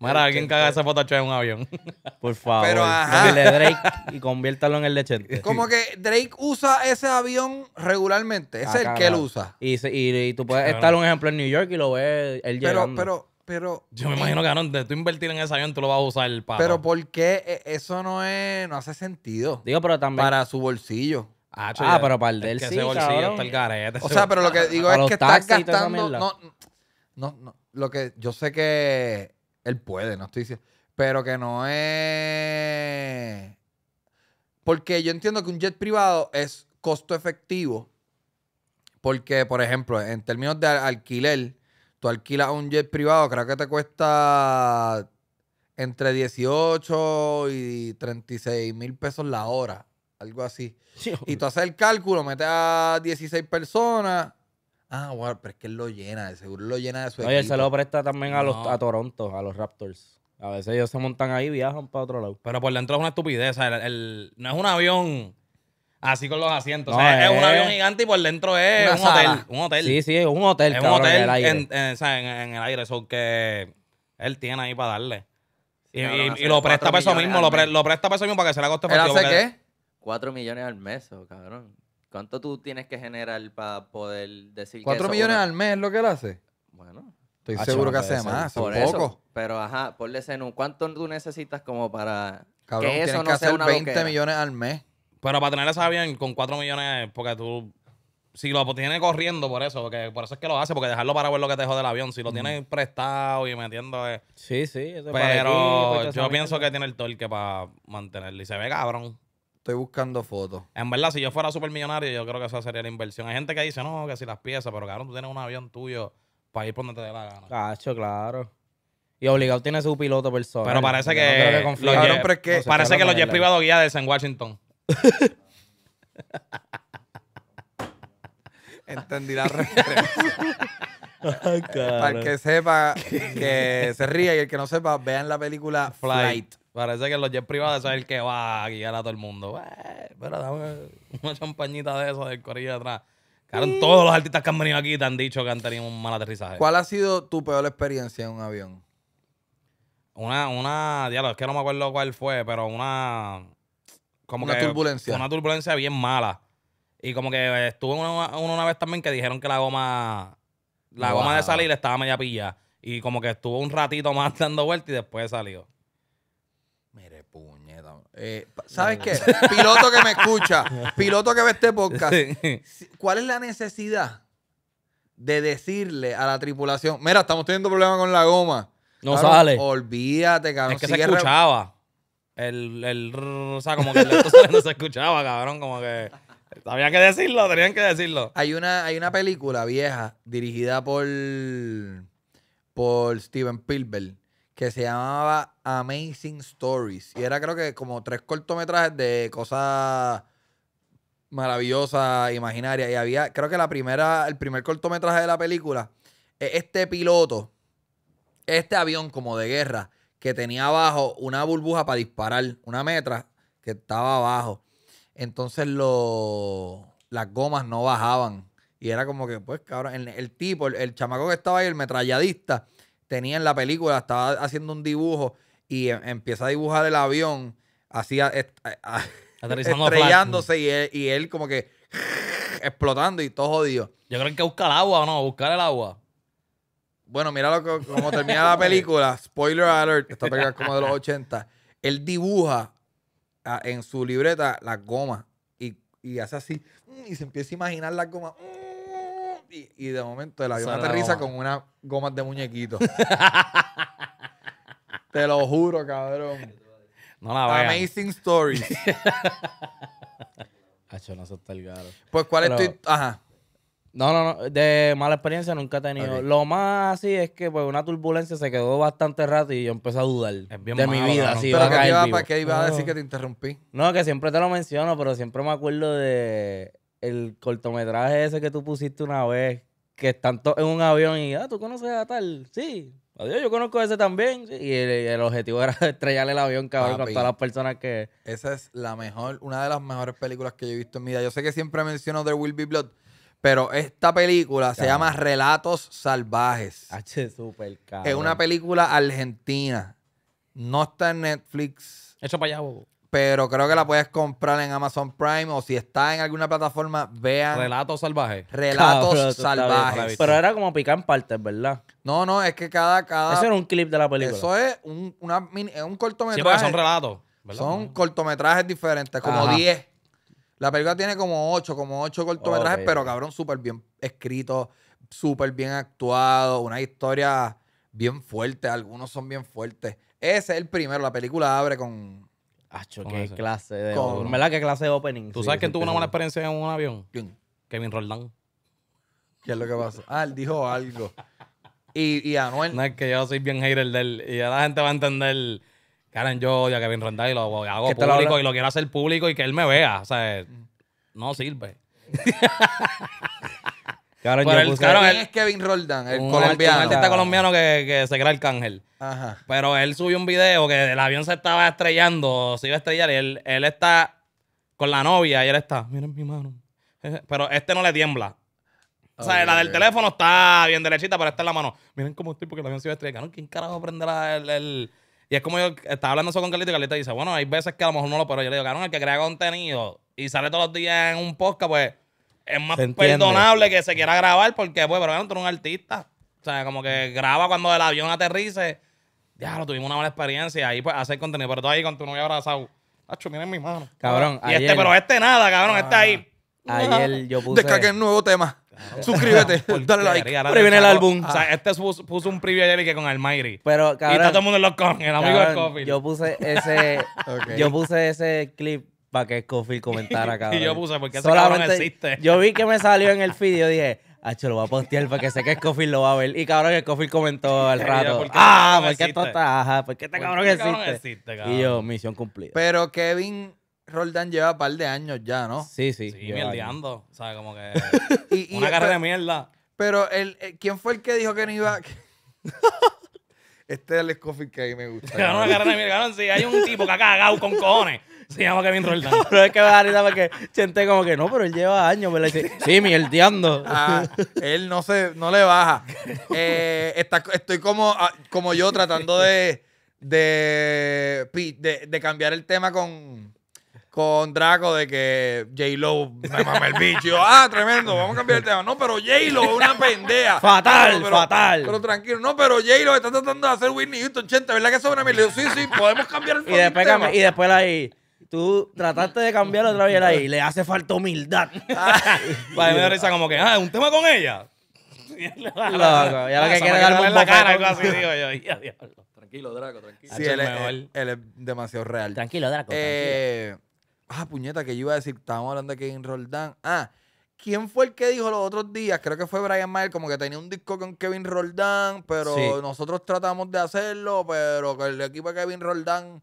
Mira, alguien que haga ese Photoshop en un avión. Por favor. Pero, ajá. De Drake y conviértalo en el de Chente. Como que Drake usa ese avión regularmente. Ese es Ah, el que él usa. Y, se- y, y tú puedes estar un ejemplo en New York y lo ves él Pero, llegando. pero, pero. Yo me imagino que cabrón, de tú invertir en ese avión, tú lo vas a usar para. Pero ¿por qué e- eso no es, no hace sentido? Digo, pero también. Para su bolsillo. Ah, pero para el de él es que sí, ese bolsillo cabrón. está el garete. O ese sea, pero lo que digo Para es los que estás taxis y toda esa gastando. mierda. No, no, no. Lo que yo sé que él puede, no estoy diciendo. Pero que no es. Porque yo entiendo que un jet privado es costo efectivo. Porque, por ejemplo, en términos de al- alquiler, tú alquilas un jet privado, creo que te cuesta entre 18 y 36 mil pesos la hora. Algo así. Y tú haces el cálculo, metes a 16 personas. Ah, bueno, pero es que él lo llena, de seguro lo llena de su Oye, él equipo. se lo presta también a, los, No. a Toronto, a los Raptors. A veces ellos se montan ahí y viajan para otro lado. Pero por dentro es una estupidez. o sea, el- el- no es un avión así con los asientos. o No, sea, es, un es- avión gigante y por dentro es Una un sala. hotel. Un hotel. Sí, sí, es un hotel, es un cabrón, en hotel el aire. en, en- o sea, en- en el aire. Eso que él tiene ahí para darle. Y, cabrón, y- hace y lo presta para eso millones mismo. al Lo, pre- mes. lo presta para eso mismo para que se le coste ¿Él efectivo, hace porque- qué? 4 millones al mes, oh, cabrón. ¿Cuánto tú tienes que generar para poder decir que 4 eso millones una- al mes es lo que él hace. Bueno, Estoy Ah, seguro que hace más, por eso. poco. Pero ajá, ponle ese ¿Cuánto tú necesitas como para Cabrón, que tienes eso que no sea hacer una 20 loquera? millones al mes. Pero para tener ese avión con 4 millones, porque tú. Si lo tiene corriendo por eso, porque por eso es que lo hace, porque dejarlo para ver lo que te jode el avión. Si lo tiene prestado y metiendo. eh, Sí, sí. eso para Pero toda esa yo pienso que tiene el torque para mantenerlo. Y se ve cabrón. Estoy buscando fotos. En verdad, si yo fuera supermillonario, yo creo que esa sería la inversión. Hay gente que dice, no, que si las piezas, pero cabrón, tú tienes un avión tuyo para ir por donde te dé la gana. Cacho, claro. Y obligado tiene su piloto personal. Pero parece que no los Cabrón, pero es que- No sé, Parece que los jets de privados guiados en Washington. Entendí la referencia. Para el que sepa, que se ría y el que no sepa, vean la película Flight. Flight. Parece que los jet privados es el que va a guiar a todo el mundo. Pero dame una champañita de eso del corillo de atrás. Cabrón, todos los artistas que han venido aquí te han dicho que han tenido un mal aterrizaje. ¿Cuál ha sido tu peor experiencia en un avión? Una, una, diablo, es que no me acuerdo cuál fue, pero una. Como Una que- turbulencia. Una turbulencia bien mala. Y como que estuve una, una, vez también que dijeron que la goma. La goma de salir estaba media pilla. Y como que estuvo un ratito más dando vueltas y después salió. Eh, ¿Sabes qué? Piloto que me escucha, piloto que ve este podcast. ¿Cuál es la necesidad de decirle a la tripulación, mira, estamos teniendo problemas con la goma? No Cabrón, sale. Olvídate, cabrón. es que se sigue escuchaba. El, el, o sea, como que el saliendo se escuchaba, cabrón. Como que. Había que decirlo, tenían que decirlo. Hay una, hay una película vieja dirigida por, por Steven Spielberg que se llamaba Amazing Stories. Y era creo que como tres cortometrajes de cosas maravillosas, imaginarias. Y había, creo que la primera, el primer cortometraje de la película es este piloto, este avión como de guerra, que tenía abajo una burbuja para disparar, una metra que estaba abajo. Entonces las gomas no bajaban. Y era como que, pues, cabrón, el, el tipo, el, el chamaco que estaba ahí, el metralladista, tenía en la película, estaba haciendo un dibujo y em- empieza a dibujar el avión, est- a- estrellándose y él, y él como que explotando y todo jodido. Yo creo que buscar el agua o no, buscar el agua. Bueno, mira lo que, como termina la película. Spoiler alert. Esta película es como de los 80. Él dibuja ah, en su libreta las gomas y, y hace así. Y se empieza a imaginar las gomas. Y, y de momento el avión aterriza goma. con unas gomas de muñequito. Te lo juro, cabrón. No la vean. Amazing Stories. Hacho, no, está el garo. Pues, ¿cuál es Pero- tu...? Ajá. No, no, no. De mala experiencia nunca he tenido. Lo más así es que pues una turbulencia se quedó bastante rato y yo empecé a dudar Es bien de mi vida. Si Pero iba a ¿qué te caer iba, vivo. ¿para qué iba a decir No. que te interrumpí? No, que siempre te lo menciono, pero siempre me acuerdo de el cortometraje ese que tú pusiste una vez, que están todos en un avión y, ah, ¿tú conoces a tal? Sí. Adiós, yo conozco a ese también. Sí. Y el, el objetivo era estrellarle el avión, cabrón, Papi. con todas las personas que... Esa es la mejor, una de las mejores películas que yo he visto en mi vida. Yo sé que siempre menciono There Will Be Blood, pero esta película se llama Relatos Salvajes. H, super cabrón. Es una película argentina. No está en Netflix, Echa para allá, bobo. Pero creo que la puedes comprar en Amazon Prime o si está en alguna plataforma, vean. Relatos Cabrón, eso está bien. Salvajes. Pero era como picar en partes, ¿verdad? No, no, es que cada... cada Ese era un clip de la película. eso es un, una mini- es un Sí, cortometraje. porque son relatos. ¿verdad? Son cortometrajes diferentes, como Ajá. 10. La película tiene como 8, como 8 cortometrajes, pero cabrón, súper bien escrito, súper bien actuado, una historia bien fuerte, algunos son bien fuertes. Ese es el primero, la película abre con... Acho, ¿Cómo qué ese? clase de... Con- ¿Verdad? ¿Qué clase de opening? ¿Tú Sí, sabes quién tuvo una mala experiencia en un avión? ¿Quién? Kevin Roldán. ¿Qué es lo que pasó? Ah, él dijo algo. Y, y Anuel. No es que yo soy bien hater de él. Y ya la gente va a entender. Karen, yo odio a Kevin Roldán y lo hago lo público y lo quiero hacer público y que él me vea. O sea, no sirve. Cabrón, Pero yo el puse- cabrón, ¿Quién él- es Kevin Roldán? El un, colombiano. Un artista colombiano que, que se crea arcángel. Ajá. Pero él subió un video que el avión se estaba estrellando, se iba a estrellar y él, él está con la novia y él está, miren mi mano. Pero este no le tiembla. O sea, Ok, la del ok. teléfono está bien derechita, pero esta en la mano. Miren cómo estoy porque el avión se iba a estrellar. ¿no? ¿Quién carajo prenderá el, el- Y es como yo estaba hablando eso con Carlita y Carlita dice, bueno, hay veces que a lo mejor no lo, pero yo le digo, cabrón, el que crea contenido y sale todos los días en un podcast, pues es más perdonable que se quiera grabar porque, pues, pero bueno, tú eres un artista. O sea, como que graba cuando el avión aterrice. Ya, lo tuvimos una mala experiencia ahí pues hacer contenido. Pero tú ahí con tu novia abrazado. Hacho, miren mi mano. Cabrón, Y este, pero este nada, cabrón, este ahí. Ayer yo puse... Descarguen nuevo tema. Suscríbete, dale like. Ahora viene el álbum. O sea, este puso, puso un preview ayer y que con Almighty. Pero, y está cabrón, todo el mundo en los con, el amigo del cabrón, coffee. yo puse ese... Yo puse ese clip para que Scofield comentara, cabrón. yo puse, porque ese cabrón existe. Yo vi que me salió en el feed y yo dije, Hacho, lo voy a postear porque sé que Scofield lo va a ver. Y cabrón, Scofield comentó al Y rato. ¿por qué este ah, cabrón porque esto existe? está, ajá, porque este ¿Por cabrón qué existe. este cabrón existe, cabrón? y yo, misión cumplida. Pero Kevin Roldán lleva un par de años ya, ¿no? sí, sí. Sí, mierdeando. O sea, como que Y, y- una carrera de mierda. pero el, el- ¿quién fue el que dijo que no iba? Este es el Scofield que a mí me gusta. Cabrón, una carrera de mierda, cabrón, sí, hay un tipo que ha cagado con cojones. Se llama Kevin Roldán. Pero es que me da risa porque Chente como que no, pero él lleva años, ¿verdad? Y dice, sí, mierdeando. Ah, él no se, no le baja. Eh, está- estoy como, ah, como yo tratando de, de, de, de cambiar el tema con, con Draco de que J-Lo me mama el bicho. Yo, ah, tremendo, vamos a cambiar el tema. No, pero J-Lo es una pendeja. Fatal, Pero- pero- fatal. Pero tranquilo, no, pero J-Lo está tratando de hacer Whitney Houston, Chente, ¿verdad que eso es una mierda? Y yo, Sí, sí, podemos cambiar el Y después, tema. y después la ahí, tú trataste de cambiar otra vez I, le hace falta humildad. Para mí me da risa como que, ah, un tema con ella. Loco, ya lo que quiere darme un en la cara, algo bofetón. así, digo yo. "Ya, diablo". Tranquilo, Draco, tranquilo. Sí, él, el es- mejor. él- él es demasiado real. Tranquilo, Draco. Eh, ah, puñeta, que yo iba a decir, estábamos hablando de Kevin Roldán. Ah, ¿quién fue el que dijo los otros días? Creo que fue Brian Mayer, como que tenía un disco con Kevin Roldán, pero Sí. nosotros tratamos de hacerlo, pero que el equipo de Kevin Roldán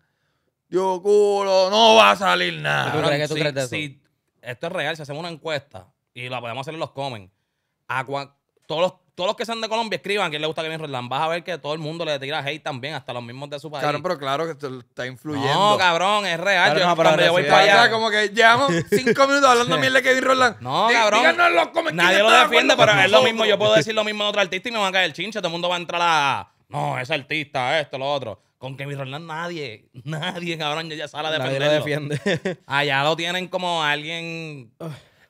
dio culo, no va a salir ¿Tú nada. crees que tú si- crees de eso? si esto es real, si hacemos una encuesta y la podemos hacer en los comments, a cua- todos los, todos los que sean de Colombia escriban quién le gusta Kevin Roldán. Vas a ver que todo el mundo le tira hate también, hasta los mismos de su país. Cabrón, pero claro que esto está influyendo. no, cabrón, es real. Claro, yo, no, pero cuando yo voy para O sea, allá. como que llevamos cinco minutos hablando mierda de Kevin Roldán. No, Dí- cabrón. Díganos en los Nadie lo defiende, pero es lo mismo. Yo puedo decir lo mismo de otro artista y me van a caer el chinche. Todo el mundo va a entrar a. No, ese artista, esto, lo otro. Con Kevin Roldán nadie, nadie, cabrón, ya sale a Nadie lo defenderlo. defiende. Allá lo tienen como alguien.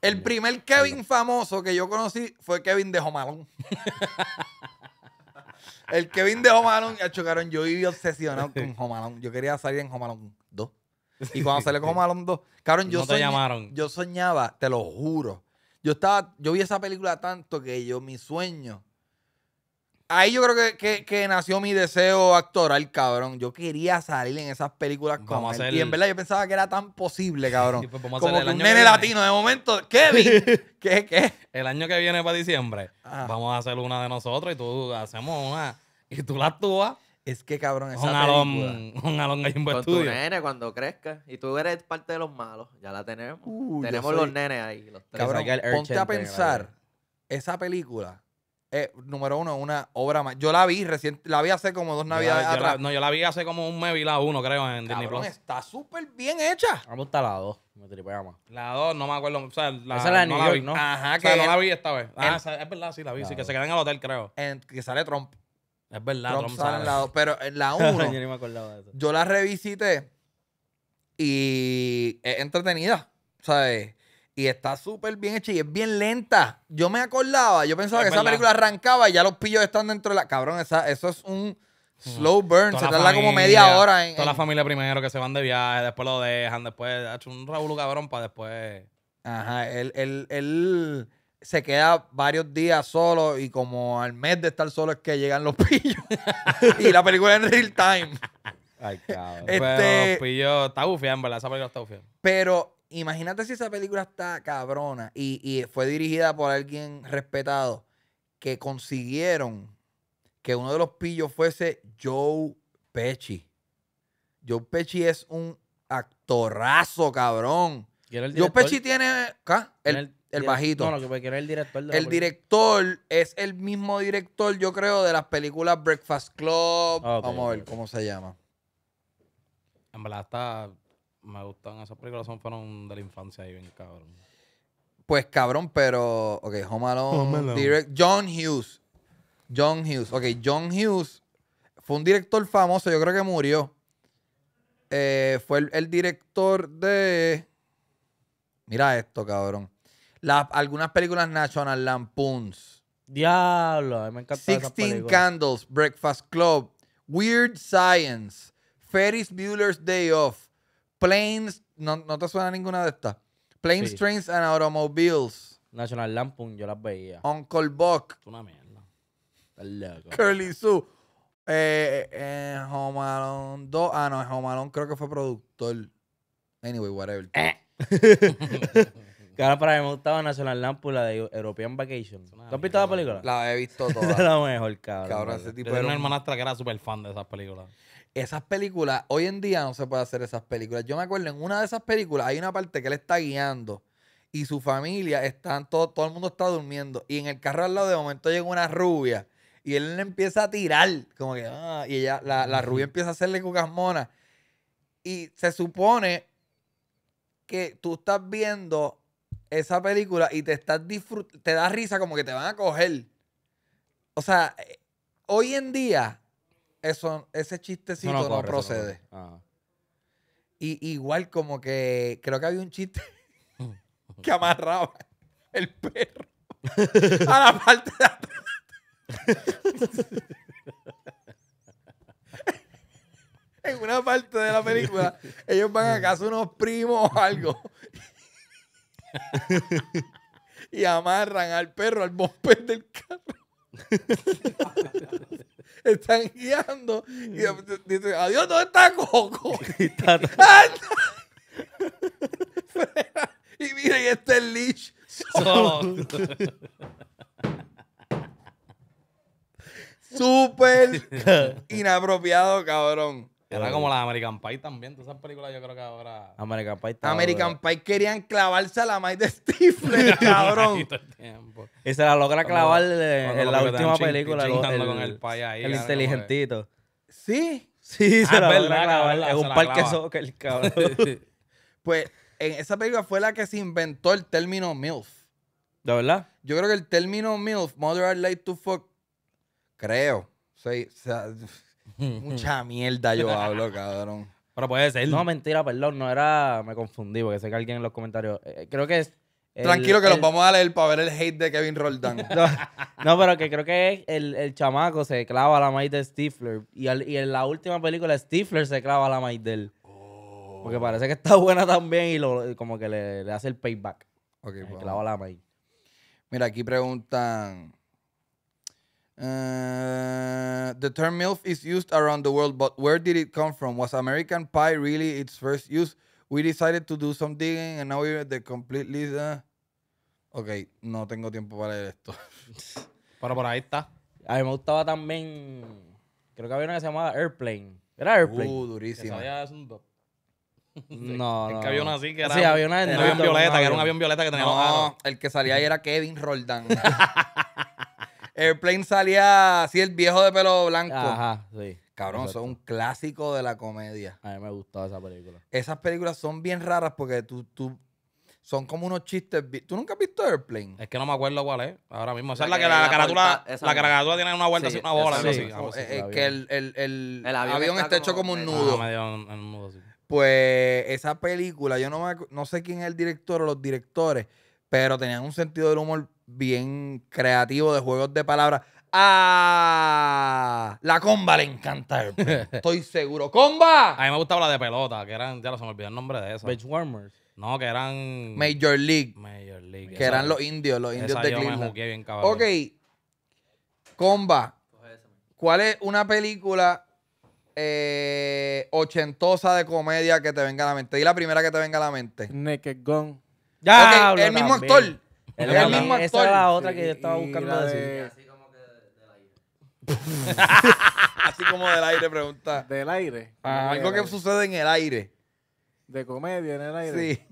El primer Kevin famoso que yo conocí fue Kevin de Jomalón. el Kevin de Jomalón, ya chocaron. Yo viví obsesionado con Jomalón. Yo quería salir en Jomalón 2. Y cuando salí con Jomalón 2, cabrón, yo, No te soñé- llamaron. yo soñaba, te lo juro. Yo estaba, yo vi esa película tanto que yo, mi sueño. Ahí yo creo que, que- que nació mi deseo actoral, cabrón. Yo quería salir en esas películas Vamos como a él. hacer- Y en verdad yo pensaba que era tan posible, cabrón. Sí, pues vamos a como que un nene viene. latino. De momento, Kevin. ¿Qué? ¿Qué? El año que viene para diciembre, Ah. vamos a hacer una de nosotros y tú hacemos una. Y tú la actúas. Es que, cabrón, esa Un película... alón, un alón ahí en Con tu nene cuando crezca. Y tú eres parte de los malos. Ya la tenemos. Uh, tenemos soy- los nenes ahí. Los tres. Cabrón, ponte a pensar. Esa película, eh, número uno, una obra más. Yo la vi recién, la vi hace como dos Yo navidades la, yo la- atrás. no, yo la vi hace como un mes, vi la uno, creo, en Disney Plus. está súper bien hecha. Vamos a la dos. Me tripea más. La dos, no me acuerdo. O sea, la, Esa es la de no New la York, vi. ¿no? Ajá, O sea, que, no la vi esta vez. Ah, es verdad, sí la vi. Sí, que se quedan en el hotel, creo. en- que sale Trump. Es verdad, Trump Trump sale en la dos. Pero en la yo uno, ni me acordaba de eso. yo la revisité y es entretenida, ¿sabes? Y está súper bien hecha y es bien lenta. Yo me acordaba, yo pensaba Es que esa película arrancaba y ya los pillos están dentro de la... Cabrón, esa, eso es un slow burn. Toda Se tarda como media hora en... Toda la familia primero que se van de viaje, después lo dejan, después ha hecho un Raúl cabrón para después. Ajá, él, él, él se queda varios días solo y como al mes de estar solo es que llegan los pillos. y la película en real time. Ay, cabrón. Este- Pero los pillos, está bufia, en verdad, esa película está bufia. Pero imagínate si esa película está cabrona y, y fue dirigida por alguien respetado que consiguieron que uno de los pillos fuese Joe Pesci. Joe Pesci es un actorazo, cabrón. ¿Quién es el Joe? Pesci tiene... ¿ca? ¿Quién El, el bajito. No, lo que es el director de El director es el mismo director, yo creo, de las películas Breakfast Club. Vamos a ver cómo se llama. En verdad, está. Me gustan esas películas, son fueron de la infancia ahí, bien cabrón. Pues cabrón, pero. Ok, Home Alone. Home Alone. direct- John Hughes. John Hughes. Ok, John Hughes fue un director famoso, yo creo que murió. Eh, fue el, el director de. Mira esto, cabrón. La- algunas películas National Lampoons. Diablo, a mí me encanta esa 16 película. Candles, Breakfast Club, Weird Science, Ferris Bueller's Day Off, Planes, no, no te suena ninguna de estas. Planes, Sí. Trains and Automobiles, National Lampoon, yo las veía. Uncle Buck, Es una mierda. Loco. Curly Sue, eh, eh, Home Alone 2, ah no, Home Alone creo que fue productor. Anyway, whatever. Claro, para mí me gustaba National Lampoon, la de European Vacation. ¿Tú has visto la película? La he visto Es todas. la mejor, cabrón. Cabrón, ese tipo era una un- hermanastra que era súper fan de esas películas. esas películas, hoy en día no se puede hacer esas películas. Yo me acuerdo en una de esas películas hay una parte que él está guiando y su familia están todo, todo el mundo está durmiendo y en el carro al lado de momento llega una rubia Y él le empieza a tirar, como que, ah, y ella, la, la rubia empieza a hacerle cucas monas. Y se supone que tú estás viendo esa película y te estás disfrut- te da risa como que te van a coger. O sea, eh, hoy en día, eso, ese chistecito no, corre, procede. Ajá. Y igual como que creo que había un chiste que amarraba el perro a la parte de atrás. en una parte de la película, ellos van a casa unos primos o algo. Y amarran al perro al bumper del carro. Están guiando y dicen, adiós, ¿dónde está Coco? y miren, este es el leash. Súper inapropiado, cabrón. Era como la American Pie también. Todas esas películas yo creo que ahora... American Pie estaba American dura. Pie querían clavarse a la maíz de Stifler, cabrón. Y se la logra clavar eh, Cuando en la última chin- película. el, con el pie ahí, el era como que- inteligentito. Sí. Sí, Ah, se es la verdad, logra clavar verdad, en se un la parque soccer, cabrón. Pues en esa película fue la que se inventó el término MILF. ¿De verdad? Yo creo que el término MILF, Mother Are Late to Fuck, creo. Sí, o sea, mucha mierda yo hablo, cabrón. Pero puede ser. No, mentira, perdón, no era. Me confundí porque sé que alguien en los comentarios. eh, creo que es. el- Tranquilo que el- los vamos a leer para ver el hate de Kevin Roldán. No, no, pero que creo que es el, el chamaco se clava a la maíz de Stifler. Y, al- y en la última película, Stifler se clava a la maíz de él. Porque parece que está buena también y lo, como que le, le hace el payback. Ok, Le vamos. clava la maíz. Mira, aquí preguntan. Uh, the term MILF is used around the world, but where did it come from? Was American Pie really its first use? We decided to do some digging and now we're the complete list. uh, Ok, no tengo tiempo para leer esto. Pero por ahí está. A mí me gustaba también. Creo que había una que se llamaba Airplane. ¿Era Airplane? Uh, durísima. un no, Es no. que había una así que era. Sí, había una un de avión violeta, un que era un avión. violeta que tenía. No, el que salía ahí era Kevin Roldán. Airplane salía así el viejo de pelo blanco. Ajá, sí. Cabrón, Exacto. es un clásico de la comedia. A mí me gustaba esa película. Esas películas son bien raras porque tú, tú son como unos chistes. ¿Tú nunca has visto Airplane? Es que no me acuerdo cuál es ahora mismo. Esa La es la que que la, la carátula, esa la misma. carátula tiene una vuelta Sí, así, una bola, esa así. así. Eh, eh, el que el, el- el El avión avión, está hecho como un nudo. Ah, un nudo así. Pues esa película, yo no, me no sé quién es el director o los directores, pero tenían un sentido del humor bien creativo de juegos de palabras. ¡Ah! La comba le encanta Airplane. Estoy seguro. ¡Comba! A mí me gustaba la de pelota, que eran, ya no se me olvidó el nombre de esa. Benchwarmers. No, que eran. Major League, Major League. que eran los indios, los indios esa de yo me Cleveland. jugué bien cabrón. Ok. Comba. ¿Cuál es una película eh, ochentosa de comedia que te venga a la mente? Y la primera que te venga a la mente. Naked Gun. Ya, Ok, el mismo actor. El, el mismo Esa era la otra Sí, que yo estaba buscando decir. de- Así como del aire, pregunta. Del aire. Ah, algo que sucede en el aire. De comedia en el aire. Sí.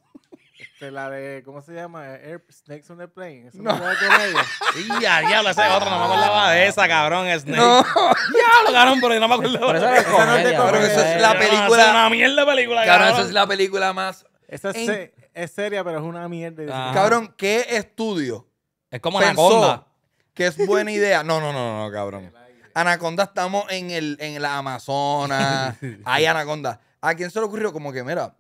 Este, la de, ¿cómo se llama? Air, Snakes on the Plane. ¿Esa No. no. es de comedia? Y ya, diablo, ese otro, no me acordaba de esa, cabrón. Snake. No. Diablo, cabrón, pero yo no me acordaba. Pero esa Esa no es de comedia. Cabrón, comedia. eso es la película- sé, una mierda de película, Cabrón, cabrón. esa es la película más. Esa es, En- es seria, pero es una mierda. Ah. Cabrón, ¿qué estudio Es como pensó Anaconda. que es buena idea? No, no, no, no, cabrón. Anaconda estamos en el en la Amazonas. Hay Anaconda. ¿A quién se le ocurrió? Como que, mira,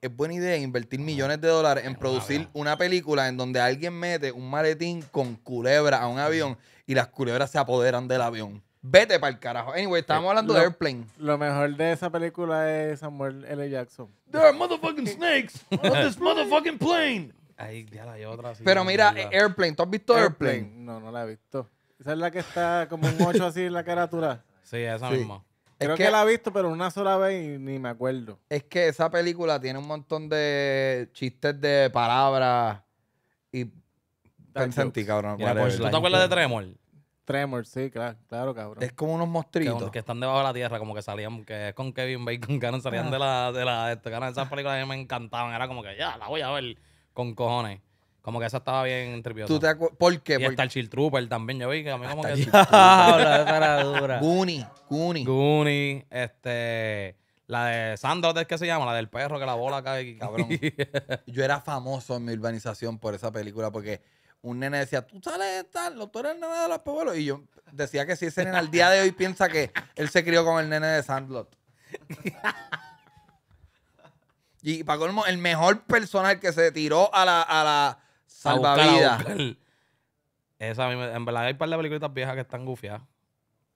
es buena idea invertir millones de dólares en producir una película en donde alguien mete un maletín con culebra a un avión y las culebras se apoderan del avión. Vete para el carajo. Anyway, estábamos hablando de Airplane. Lo mejor de esa película es Samuel L. Jackson. There are motherfucking snakes on this motherfucking plane. Ay, ya hay otra así. Pero mira. Airplane, ¿tú has visto Airplane? No, no la he visto. Esa es la que está como un 8 así en la carátula. Sí, esa Sí. misma. Creo Es que, que- la he visto, pero una sola vez y ni me acuerdo. Es que esa película tiene un montón de chistes de palabras y pensé en ti, cabrón. La. ¿Tú te acuerdas de Tremor? Tremor, sí, claro, claro, cabrón. Es como unos Que, monstruitos. que están debajo de la tierra, como que salían, que es con Kevin Bacon, que salían de la, de la, este, cabrón, esas películas a mí me encantaban, era como que ya, la voy a ver con cojones. Como que esa estaba bien tripiosa. ¿Tú te ¿Por qué? y Porque está el Chill Trooper también. Yo vi que a mí como que... Era dura. Goonie, Goonie. Goonie, este... La de Sandro, ¿es que se llama? La del perro que la bola cae. Cabrón. Yo era famoso en mi urbanización por esa película porque un nene decía, tú sales de tal, tú eres el nene de los pueblos. Y yo decía que si ese nene al día de hoy piensa que él se crió con el nene de Sandlot. y para colmo, el mejor personal que se tiró a la, a la salvavidas. Esa a mí me- en verdad hay un par de películas viejas que están gufiadas.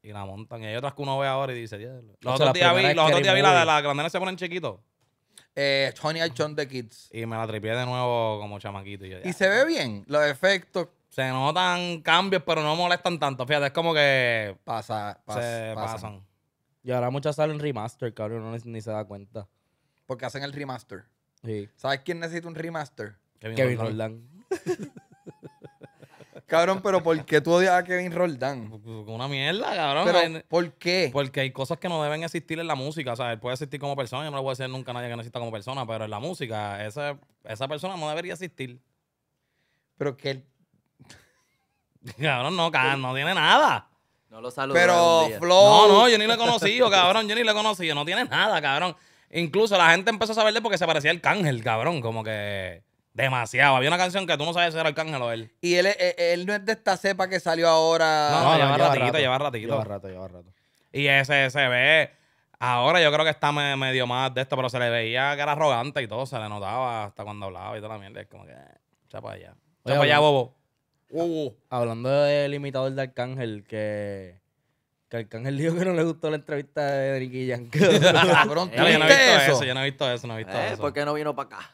Y la montan. Y hay otras que uno ve ahora y dice. Los otros días vi, los otros días vi la de la que los nenes se ponen chiquitos. Eh, Tony y John the Kids. Y me la tripié de nuevo como chamaquito. Y, yo, Y "Ya". se ve bien, los efectos se notan cambios, pero no molestan tanto. Fíjate, es como que pasa, pas- se pasan. pasan. Y ahora muchas salen remaster, cabrón, uno ni, ni se da cuenta. Porque hacen el remaster. Sí. ¿Sabes quién necesita un remaster? Kevin Roldán. Cabrón, pero ¿por qué tú odias a Kevin Roldán? Una mierda, cabrón. Pero, ¿por qué? Porque hay cosas que no deben existir en la música. O sea, él puede existir como persona. Yo no le voy a decir nunca a nadie que no exista como persona. Pero en la música, esa, esa persona no debería existir. Pero que él- Cabrón, no, ca- no tiene nada. No lo saludé Pero. Flow. No, no, yo ni lo he conocido, cabrón. Yo ni lo he conocido. No tiene nada, cabrón. Incluso la gente empezó a saber de él porque se parecía al Cángel, cabrón. Como que demasiado. Había una canción que tú no sabes si era el Cángel o él. Y él, él, él no es de esta cepa que salió ahora. No, no, lleva ratito, lleva ratito. Lleva rato, lleva rato. Y ese se ve. Ahora yo creo que está me- medio más de esto, pero se le veía que era arrogante y todo. Se le notaba hasta cuando hablaba y toda la mierda. Es como que, eh, echa para allá. Para allá, bobo. Uh, Hablando del imitador de Arcángel, que, que Arcángel dijo que no le gustó la entrevista de Nicky Jam. cabrón, ¿tú Ya, yo no he visto eso? eso? yo no he visto eso, no he visto ¿Eh? eso. ¿Por qué no vino para acá?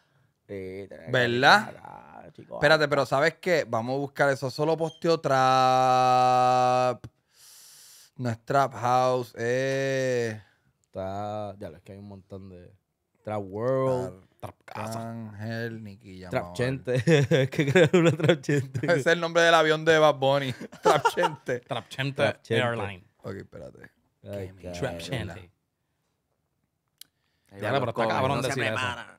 Sí, tenés que ¿Verdad? ir acá, chico. Espérate, pero ¿sabes qué? Vamos a buscar eso. Solo posteó Trap. No es Trap House. Eh. Está, ya, es que hay un montón de Trap World, Trap casa. Ángel, Nicky Jam. Trap vamos a ver. Chente. es que creo una Trap Chente. Ese es el nombre del avión de Bad Bunny. Trap Chente. Trap Chente Trap Chente. Airline. Ok, espérate. Ay, Trap Trap cabrón. Chente. Ahí Ya, pero está cabrón no se decir eso.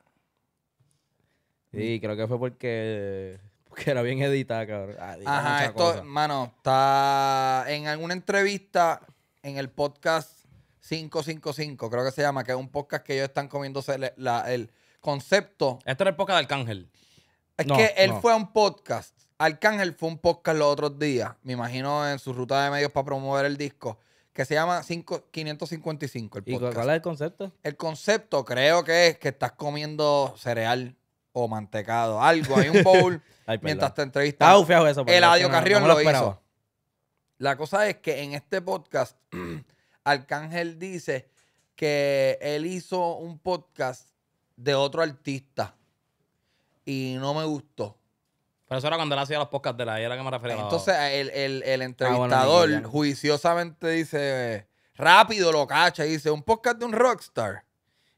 Sí, creo que fue porque, porque era bien editada, cabrón. Ah, Ajá, esto, cosa. mano, está en alguna entrevista en el podcast 555, creo que se llama, que es un podcast que ellos están comiéndose la- el concepto. Esto era el podcast de Arcángel. Es No, que él no. fue a un podcast. Arcángel fue un podcast los otros días, me imagino en su ruta de medios para promover el disco, que se llama 5 555 el ¿Y podcast. cuál es el concepto? El concepto creo que es que estás comiendo cereal o mantecado, algo. Hay un bowl Ay, mientras te entrevistan. Eso. pero Eladio no- Carrión no me lo esperaba. hizo. La cosa es que en este podcast, Arcángel dice que él hizo un podcast de otro artista y no me gustó. Pero eso era cuando él hacía los podcasts de la era que me refería. Entonces el, el- el Ah, entrevistador juiciosamente dice, rápido lo cacha, y dice, un podcast de un rockstar.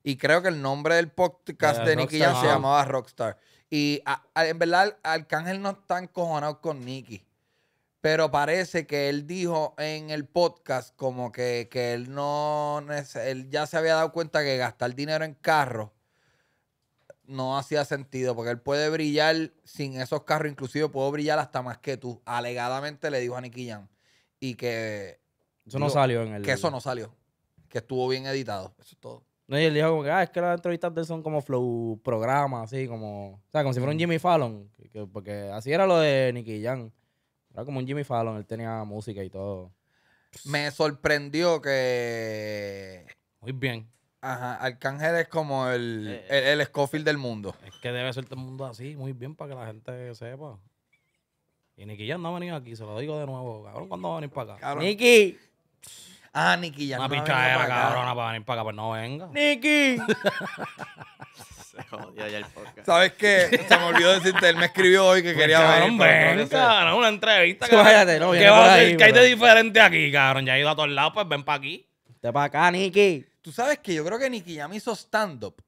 Y creo que el nombre del podcast de Nicky Jam se llamaba Rockstar. Y a- a- en verdad Arcángel no está encojonado con Nicky. Pero parece que él dijo en el podcast como que, que él no él ya se había dado cuenta que gastar dinero en carros no hacía sentido, porque él puede brillar sin esos carros, inclusive puedo brillar hasta más que tú. Alegadamente le dijo a Nicky Jam. Y que, Eso no salió en el... que eso no salió. Que estuvo bien editado. Eso es todo. No, y él dijo como que, ah, es que las entrevistas de él son como flow programas, así como... O sea, como si fuera un Jimmy Fallon. que- que- porque así era lo de Nicky Jam. Era como un Jimmy Fallon, él tenía música y todo. Me sorprendió que Muy bien. ajá, Arcángel es como el, Eh. el, el Scofield del mundo. Es que debe ser todo el mundo así, muy bien, para que la gente sepa. Y Nicky Jam no ha venido aquí, se lo digo de nuevo. Cabrón, ¿cuándo va a venir para acá? Cabrón. ¡Nicky! Ah, Nicky Jam. Una no pichadera, cabrona, para venir para acá, pues no venga. ¡Nicky! Se jodió ya el podcast. ¿Sabes qué? Se me olvidó decirte, él me escribió hoy que quería Pues, cabrón, venir. pero no ven, lo sé. cabrón, una entrevista. Sí, váyate, no, ¿Qué va a hacer? ¿Qué hay de pero- diferente aquí, cabrón? Ya he ido a todos lados, pues ven para aquí. ¡Te para acá, Nicky! Tú sabes que yo creo que Nicky Jam hizo stand-up.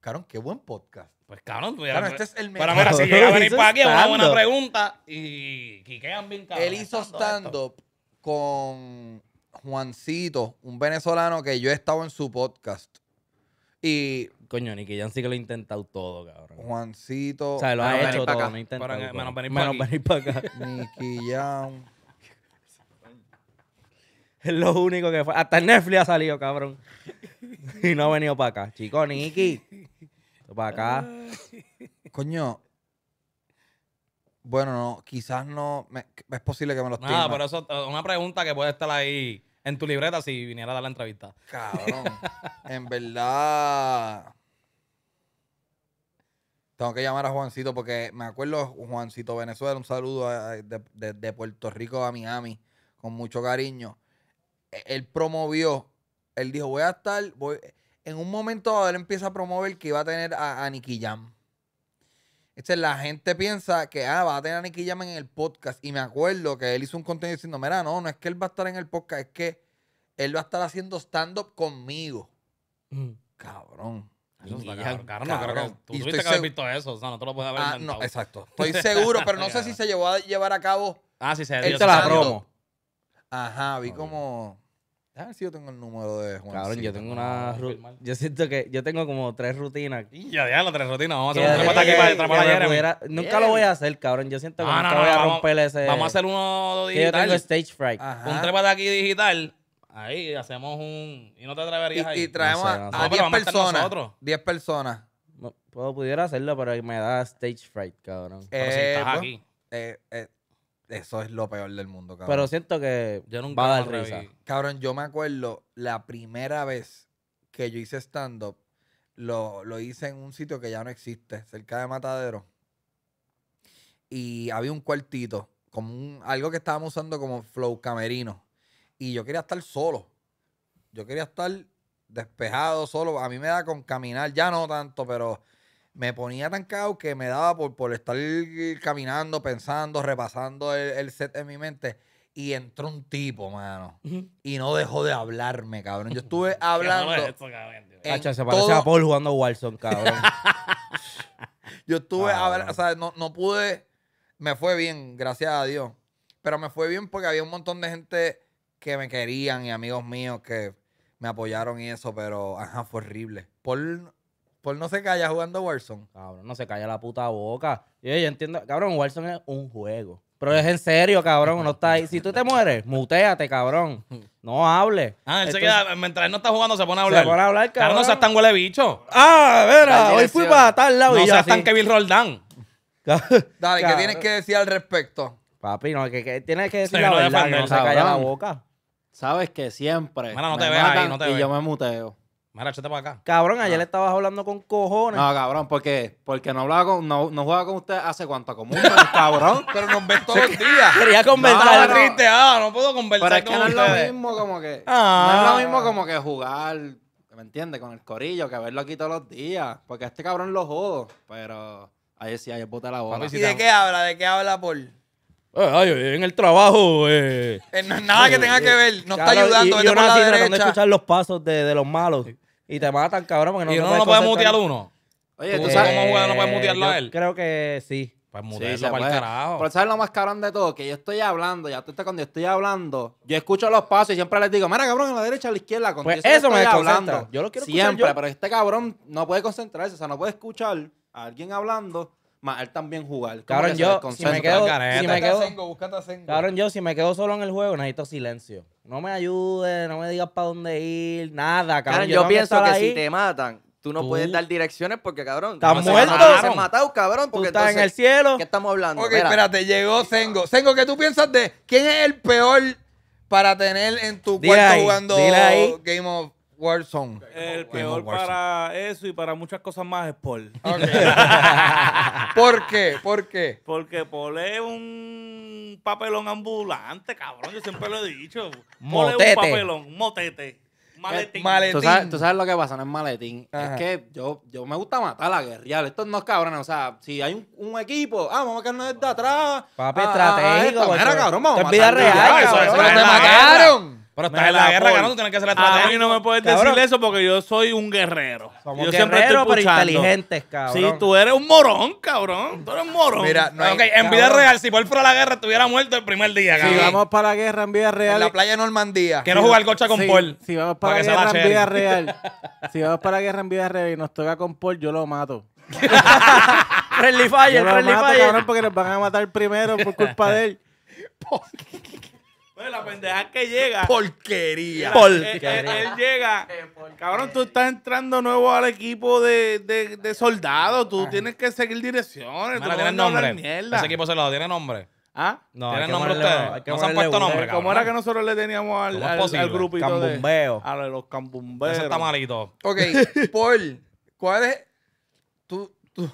Cabrón, qué buen podcast. Pues cabrón, tú ya- Cabrón, este es el Pero mejor. mira, si llega a venir para aquí, es una buena pregunta y quiquean bien, cabrón. Él hizo stand-up con Juancito, un venezolano que yo he estado en su podcast. Y Coño, Nicky Jam sí que lo ha intentado todo, cabrón. Juancito, O sea, lo ha hecho todo, no ha intentado Pero, eh, todo. menos venir para acá. Nicky Jam. Es lo único que fue. Hasta el Netflix ha salido, cabrón. Y no ha venido para acá. Chico, Nicky. Para acá. Coño. Bueno, no, quizás no. me- es posible que me lo esté. Nada, pero eso es una pregunta que puede estar ahí en tu libreta si viniera a dar la entrevista. Cabrón. en verdad. Tengo que llamar a Juancito porque me acuerdo Juancito Venezuela, un saludo a- de, de- de Puerto Rico a Miami con mucho cariño. E- Él promovió, él dijo, voy a estar, voy, en un momento dado él empieza a promover que iba a tener a, a Nicky Jam. Entonces la gente piensa que ah, va a tener a Nicky Jam en el podcast. Y me acuerdo que él hizo un contenido diciendo, mira, no, no es que él va a estar en el podcast, es que él va a estar haciendo stand-up conmigo. Cabrón. Eso Nicky está Jam, cabrón. Cabrón, no creo que tú tuviste que haber visto eso. O sea, no te lo puedes haber Ah, inventado. no, exacto. Estoy seguro, pero no sé si se llevó a llevar a cabo. Ah, sí, se dio Él te la promo. Ajá, vi como. Déjame ver si yo tengo el número de Juan. Cabrón, yo tengo una. a ru-. Yo siento que yo tengo como tres rutinas. Y ya, ya, la tres rutinas. Vamos a hacer un trepata aquí para que atrapar a me Jeremy. pudiera- Nunca lo voy a hacer, cabrón. Yo siento que No, no, nunca no, voy a vamos- romper ese. Vamos a hacer uno que yo tengo digital. stage fright. Ajá. Un trepata aquí digital. Ahí hacemos un. Y no te atreverías ahí. Y, y traemos No sé, no a- a No, pero 10 vamos a estar personas. nosotros. 10 personas. No, puedo, pudiera hacerlo, pero me da stage fright, cabrón. Pero si Eh, estás pues, aquí. eh, eh, eso es lo peor del mundo, cabrón. Pero siento que Yo nunca va a dar risa. Cabrón, yo me acuerdo la primera vez que yo hice stand-up, lo, lo hice en un sitio que ya no existe, cerca de Matadero. Y había un cuartito, como un, algo que estábamos usando como flow camerino. Y yo quería estar solo. Yo quería estar despejado, solo. A mí me da con caminar, ya no tanto, pero me ponía tan cagado que me daba por, por estar caminando, pensando, repasando el, el set en mi mente. Y entró un tipo, mano. Y no dejó de hablarme, cabrón. Yo estuve hablando. ¿Qué es esto, cabrón? se parece todo- a Paul jugando Warzone, cabrón. Yo estuve hablando, o sea, no, no pude, me fue bien, gracias a Dios. Pero me fue bien porque había un montón de gente que me querían y amigos míos que me apoyaron y eso, pero ajá, fue horrible. Por, por no se calla jugando Warzone. cabrón, no se calla la puta boca. Yo, yo entiendo, cabrón, Warzone es un juego. Pero es en serio, cabrón, no está ahí. Si tú te mueres, muteate, cabrón. No hables. Ah, él se queda, mientras él no está jugando, se pone a Se hablar. pone a hablar, Claro, no cabrón. seas tan huele bicho. Ah, verá, hoy fui para tal lado No y yo seas tan Kevin Roldán. Dale, ¿qué Cabrón. tienes que decir al respecto? Papi, no, que, que tienes que decir Sí, la no verdad, que no se calla la cabrón. boca. Sabes que siempre Mira, no te veas ahí, no te y yo me muteo. Mira, échate para acá. Cabrón, ayer estabas hablando con cojones. No, cabrón, ¿por qué? Porque no hablaba con, no, no jugaba con usted hace cuánto, como un mes, cabrón. Pero nos ves todos los días. Quería No, conversar. no. triste, ah, no puedo conversar Pero es que con no es lo ustedes. mismo como que. Ah. No es lo mismo como que jugar, ¿me entiendes? Con el corillo, que verlo aquí todos los días. Porque a este cabrón lo jodo. Pero ayer sí, ayer boté la bola. Papi, ¿Y de qué habla? ¿De qué habla por? Eh, ay, en el trabajo, eh. Eh, no es nada que tenga que ver. No está Cabrón, ayudando. Y, y vete uno por la así tratando de derecha. escuchar los pasos de, de los malos. Y te matan, cabrón, porque no Y uno no puede mutear uno. Oye, ¿Tú tú sabes cómo juega? ¿No puedes Eh, mutearlo a él? Creo que sí. Pues mutearlo para el carajo. Pero ¿sabes lo más cabrón de todo? Que yo estoy hablando, ya tú estás cuando yo estoy hablando, yo escucho los pasos y siempre les digo, mira cabrón, a la derecha, a la izquierda, con Pues eso me estoy hablando. Yo lo quiero Siempre, yo. pero este cabrón no puede concentrarse, o sea, no puede escuchar a alguien hablando, más él también jugar. Yo, si me quedo, si me quedo, cabrón, yo si me quedo solo en el juego necesito silencio. No me ayudes, no me digas para dónde ir, nada, cabrón. Cabrón, yo pienso que ahí. si te matan, tú no Tú- puedes dar direcciones porque, cabrón. ¿Estás no se muerto? se matado, cabrón. Tú Porque estás en el cielo. ¿Qué estamos hablando? Ok, Mira, espérate, llegó Sengo. Sengo, ¿qué tú piensas de quién es el peor para tener en tu Dile cuarto ahí, jugando dile ahí. Game of Warzone? El peor Warzone. para eso y para muchas cosas más es Paul. ¿Por qué? ¿Por qué? Porque Paul es un papelón ambulante, cabrón. Yo siempre lo he dicho. Paul es un papelón, un motete. Maletín. Maletín. ¿Tú sabes, tú sabes lo que pasa, no es maletín. Ajá. Es que yo, yo me gusta matar a guerrear. Estos no es cabrones. O sea, si hay un, un equipo, ah, vamos a quedarnos desde atrás. Papi, ah, estratégico, ah, Mira, cabrón, vamos a es vida real, ya, eso, cabrón. eso ¡Pero es te mataron! Pero estás en la guerra, cabrón. Tú tienes que ser A estratégico. mí no me puedes Cabrón. decir eso porque yo soy un guerrero. Somos yo siempre guerreros, estoy pero inteligentes, cabrón. Sí, tú eres un morón, cabrón. Tú eres un morón. Mira, no hay, ok, en vida real, si Paul fuera a la guerra, estuviera muerto el primer día, Si cabrón. vamos para la guerra en vida En real. la playa de Normandía. Quiero jugar gocha con si, Paul. Si vamos para la la guerra en vida real. Si vamos para la guerra en vida real y nos toca con Paul, yo lo mato. Friendly Fire, Friendly mato, Fire. cabrón, porque nos van a matar primero por culpa de él. La pendeja que llega. Porquería. Mira, él, él- él llega. Cabrón, tú estás entrando nuevo al equipo de, de, de soldados. Tú tienes que seguir direcciones. tú Mira, no ¿tienen vas a hablar nombre? mierda. Ese equipo se lo tiene nombre. ¿Ah? No, ¿Tienen nombre ustedes? No se han puesto nombre, ¿Cómo cabrón. era que nosotros le teníamos al, ¿Cómo al- al grupito Cambumbeo. de... A los cambumberos. Ese está malito. Ok, Paul, ¿cuál es? Tú, tú.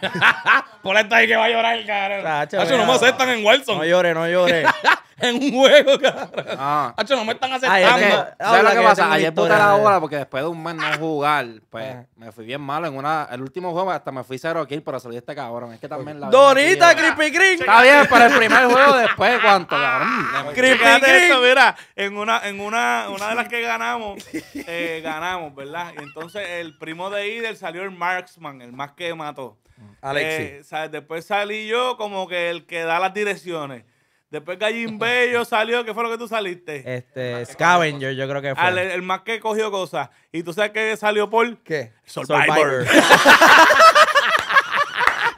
Por esta ahí que va a llorar, cabrón. Hacho, no me aceptan en Wilson. No llore, no llore. en un juego, cabrón. Ah. Hacho, no me están Ay, aceptando. Es que, ¿Sabes lo que pasa? Ayer historia la bola porque después de un mes no jugar, pues me fui bien malo. En una, el último juego hasta me fui cero kill, pero salí este cabrón. Es que también la Donita, aquí- Crispy Green. Está bien, pero el primer juego después, ¿cuánto, cabrón? Fíjate esto, mira, en una, en una, una de las que ganamos, eh, ganamos, ¿verdad? Y entonces el primo de Ider salió el Marksman, el más que mató. Alexi. Eh, ¿sabes? Después salí yo como que el que da las direcciones. Después Gallín Bello salió, ¿qué fue lo que tú saliste? Este, Scavenger, yo creo que fue. Al- el, más que cogió cosas. ¿Y tú sabes qué salió por? ¿Qué? Survivor.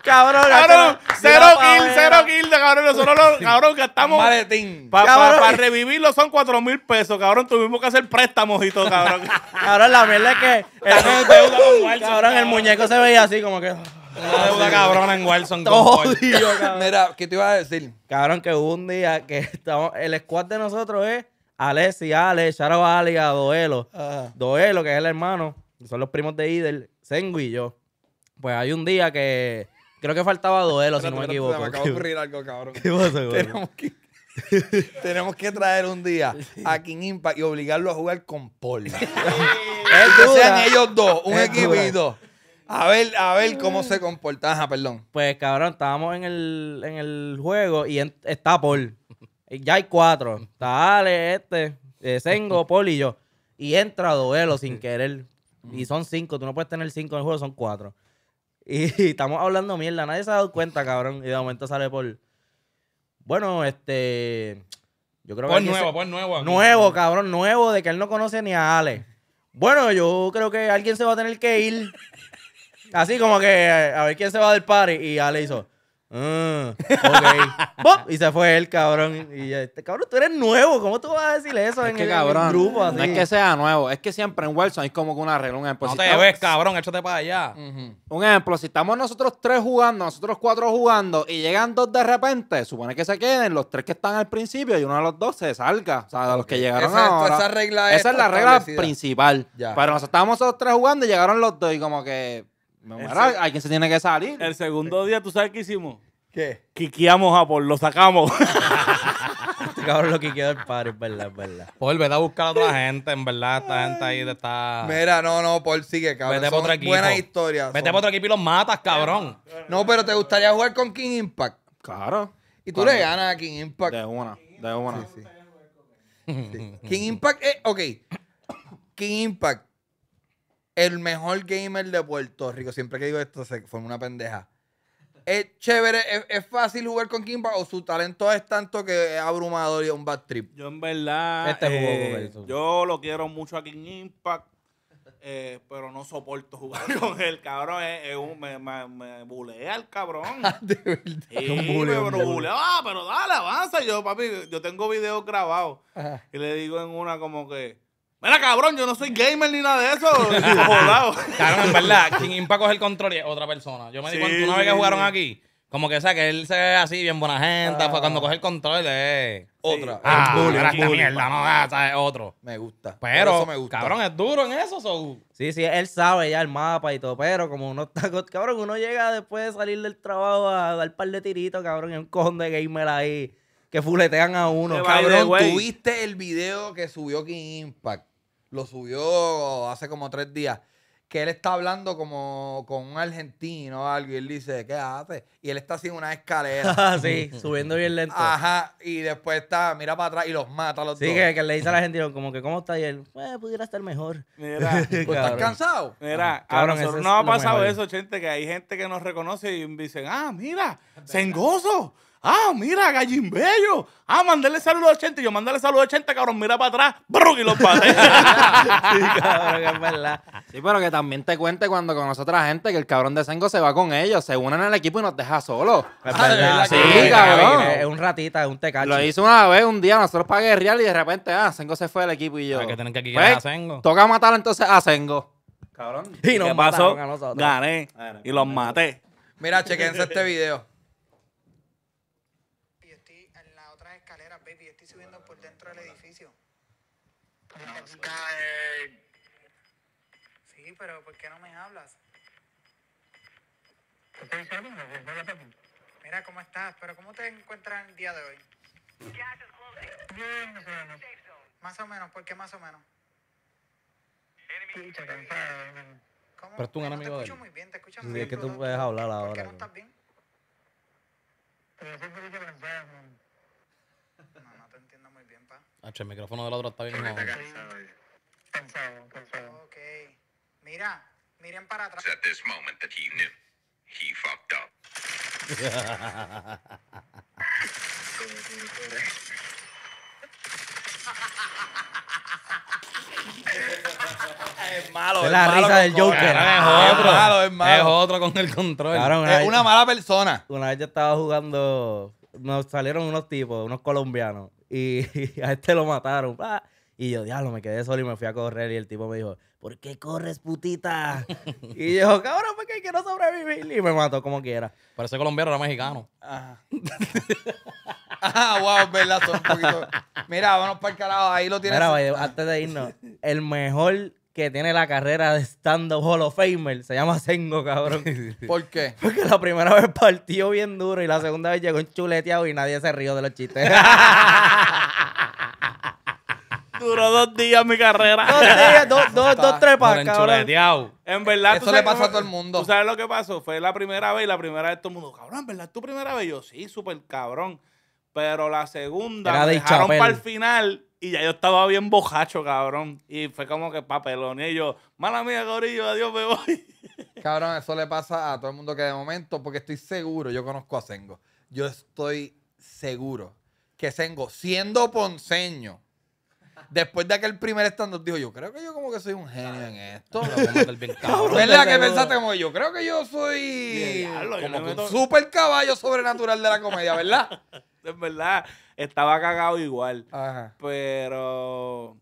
Cabrón, Cabrón, cero kill, cero kill, cabrón. Nosotros los, cabrón, gastamos. Maletín. Para Cabrón. revivirlo son cuatro mil pesos, cabrón. Tuvimos que hacer préstamos y todo, cabrón. Cabrón, la mierda es que. El, cabrón, el muñeco se veía así como que. Una deuda cabrona en Wilson. Todo. Mira, ¿qué te iba a decir? Cabrón, que hubo un día que estamos. El squad de nosotros es Alessi, Ale, Sharo Ali, a Doelo. Doelo, que es el hermano, son los primos de Idel, Sengu y yo. Pues hay un día que. Creo que faltaba Doelo, si no me equivoco. Me acaba de ocurrir algo, cabrón. ¿Qué pasa, cabrón? Tenemos que, tenemos que traer un día a King Impact y obligarlo a jugar con Paul. Es que sean ellos dos, un equipito. A ver, a ver cómo se comporta. Ajá, perdón. Pues cabrón, estábamos en el, en el juego y en- está Paul. Ya hay cuatro. Está Ale, este, eh, Sengo, Paul y yo. Y entra Duelo sin querer. Y son cinco. Tú no puedes tener cinco en el juego, son cuatro. Y, estamos hablando mierda. Nadie se ha dado cuenta, cabrón. Y de momento sale Paul. Bueno, este. Yo creo que. Alguien nuevo, Paul nuevo. aquí. Nuevo, cabrón, nuevo, de que él no conoce ni a Ale. Bueno, yo creo que alguien se va a tener que ir. Así como que eh, a ver quién se va del party. Y Ale hizo. "Ah, ok. Y se fue él, cabrón. Y yo, este cabrón, tú eres nuevo. ¿Cómo tú vas a decir eso Es en, que el, en el cabrón, grupo? Así? no es que sea nuevo, es que siempre en Wilson hay como que una regla. Un ejemplo, No si te estamos- ves, cabrón. Échate para allá. un ejemplo, si estamos nosotros tres jugando, nosotros cuatro jugando y llegan dos de repente, supone que se queden los tres que están al principio y uno de los dos se salga. O sea, de los que llegaron Esa- ahora. esa regla Esa es está la regla establecida. principal. Ya. Pero nosotros estábamos nosotros tres jugando y llegaron los dos y como que... Mira, alguien se tiene que salir. El segundo día, ¿tú sabes qué hicimos? ¿Qué? Quiqueamos a Paul, lo sacamos. Este cabrón lo que quedó el party, es verdad, es verdad. Paul, vete a buscar a otra gente. En verdad, esta gente ahí te está. Mira, no, no, Paul sigue, cabrón. Vete pa' Son otro equipo. buenas historias. Vete son- para otro equipo y los matas, cabrón. No, pero te gustaría jugar con King Impact. Claro. Y tú Claro. le ganas a King Impact. De una, de una. King Impact, es, ok. King Impact, el mejor gamer de Puerto Rico. Siempre que digo esto se forma una pendeja. Es chévere, es, es fácil jugar con King Impact o su talento es tanto que es abrumador y es un bad trip. Yo en verdad, Este jugó eh, con él. yo lo quiero mucho aquí en Impact, eh, pero no soporto jugar con él, cabrón. Es, es un- me, me, me bulea el cabrón. De verdad. Sí, Un bully, me un bully. bulea. Ah, pero dale, avanza. Yo, papi, yo tengo videos grabados. Ajá. Y le digo en una como que, mira, cabrón, yo no soy gamer ni nada de eso. Jodado. Cabrón, en verdad, quien Impact coge el control y es otra persona. Yo me di Sí, cuenta una vez que sí, jugaron sí. aquí, como que, o sea, que él se ve así, bien buena gente, fue cuando coge el control, es... Otra. Ah, Es bully, era es esta mierda, no, ah, ¿sabes? Otro. Me gusta. Por Pero, eso me gusta. cabrón, es duro en eso, so... Sí, sí, él sabe ya el mapa y todo, pero como uno está, cabrón, uno llega después de salir del trabajo a dar par de tiritos, cabrón, y un cojón de gamer ahí que fuletean a uno. Qué By the Cabrón, way. ¿tú viste el video que subió King Impact? Lo subió hace como tres días. Que él está hablando como con un argentino o algo y él dice, ¿qué hace? Y él está haciendo una escalera. Ah, sí, subiendo bien lento. Ajá. Y después está, mira para atrás y los mata a los Sí, dos. que, que le dice a la gente como que, ¿cómo está? Y él, pues, pudiera estar mejor. Mira, ¿Tú estás cansado? Mira, a Cabrón, nosotros nos ha pasado mejor. eso, gente, que hay gente que nos reconoce y dicen, ah, mira, Sengoso. Ah, mira, Gallin Bello. Ah, mandarle saludos a 80. Y yo, mandarle saludos a 80, cabrón, mira para atrás. Y los paté. Sí, cabrón, que es verdad. Sí, pero que también te cuente cuando conoce otra gente que el cabrón de Sengo se va con ellos, se unen al equipo y nos deja solos. Es Ah, verdad. Sí, cabrón. Es un ratita, es un tecacho. Lo hizo una vez, un día, nosotros para guerrear y de repente, ah, Sengo se fue del equipo y yo. Hay que tener que quitar Pues, a Sengo. Toca matar entonces a Sengo. Cabrón. Y ¿Qué nos pasó? a. Gané. Bueno, Y los maté. Mira, chequense este video. Y estoy en las otras escaleras, baby. Estoy subiendo por dentro del edificio. Sí, pero ¿por qué no me hablas? Mira cómo estás, pero ¿cómo te encuentras el día de hoy? Bien, más o menos. Más o menos, ¿por qué más o menos? ¿Cómo? Pero tú un No te enemigo de escucho él. muy bien, te escuchas Sí, muy es que tú puedes hablar ¿Por ahora, qué no estás bien? No, no te entiendo muy bien, pa. El micrófono del otro está bien. Ok. Mira, miren para atrás. at this moment that he knew he fucked up. Es malo. Es la risa del Joker. Es Es otro. malo, es malo. Es otro con el control. Una Es vez- una mala persona. Una vez yo estaba jugando, nos salieron unos tipos, unos colombianos, y, a este lo mataron. pa. Y yo, diablo, me quedé solo y me fui a correr. Y el tipo me dijo, ¿por qué corres, putita? y yo, cabrón, porque quiero sobrevivir. Y me mató como quiera. Pero ese colombiano era mexicano. Ajá. Ah, wow, es verdad, son un poquito. Mira, vámonos para el carajo. Ahí lo tienes. Mira, vaya, antes de irnos, el mejor que tiene la carrera de stand-up Hall of Famer se llama Sengo, cabrón. ¿Por qué? Porque la primera vez partió bien duro y la segunda vez llegó chuleteado y nadie se rió de los chistes. Duró dos días mi carrera. dos días, dos, dos, dos trepas, Por cabrón. En verdad, Eso tú le cómo- a todo el mundo. ¿Tú sabes lo que pasó? Fue la primera vez y la primera vez todo el mundo, cabrón, ¿verdad? ¿Es tu primera vez? Yo, sí, súper cabrón. Pero la segunda Era me de dejaron Chapel. para el final y ya yo estaba bien bojacho, cabrón. Y fue como que papelón. Y yo, mala mía, gorillo, adiós, me voy. Cabrón, eso le pasa a todo el mundo que de momento, porque estoy seguro, yo conozco a Sengo. Yo estoy seguro que Sengo, siendo ponceño, después de aquel primer stand-up, dijo: Yo creo que yo como que soy un genio en esto. ¿Verdad que pensaste como yo? Creo que yo soy Diablo, como que un super caballo sobrenatural de la comedia, ¿verdad? En verdad, estaba cagado igual. Ajá. Pero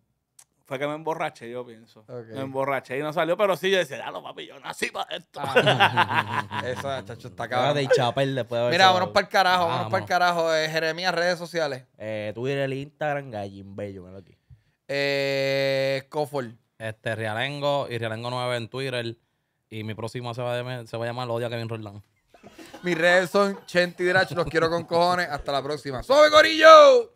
fue que me emborraché, yo pienso. Me emborraché y no salió, pero sí, yo decía, ya lo papi, yo nací para esto. Eso, chacho, está cabrón. de Chapel después de Mira, vámonos para el carajo, vámonos Vamos. para el carajo. Eh, Jeremías, redes sociales. Eh, Twitter, el Instagram, Gallin Bello, aquí. Eh, Cofor. Este, Rialengo y Rialengo 9 en Twitter. Y mi próximo se va a, llamar- se va a llamar Odia Kevin Roldán. Mis redes son Chenti Drach, los quiero con cojones. Hasta la próxima. ¡Sobe, Corillo!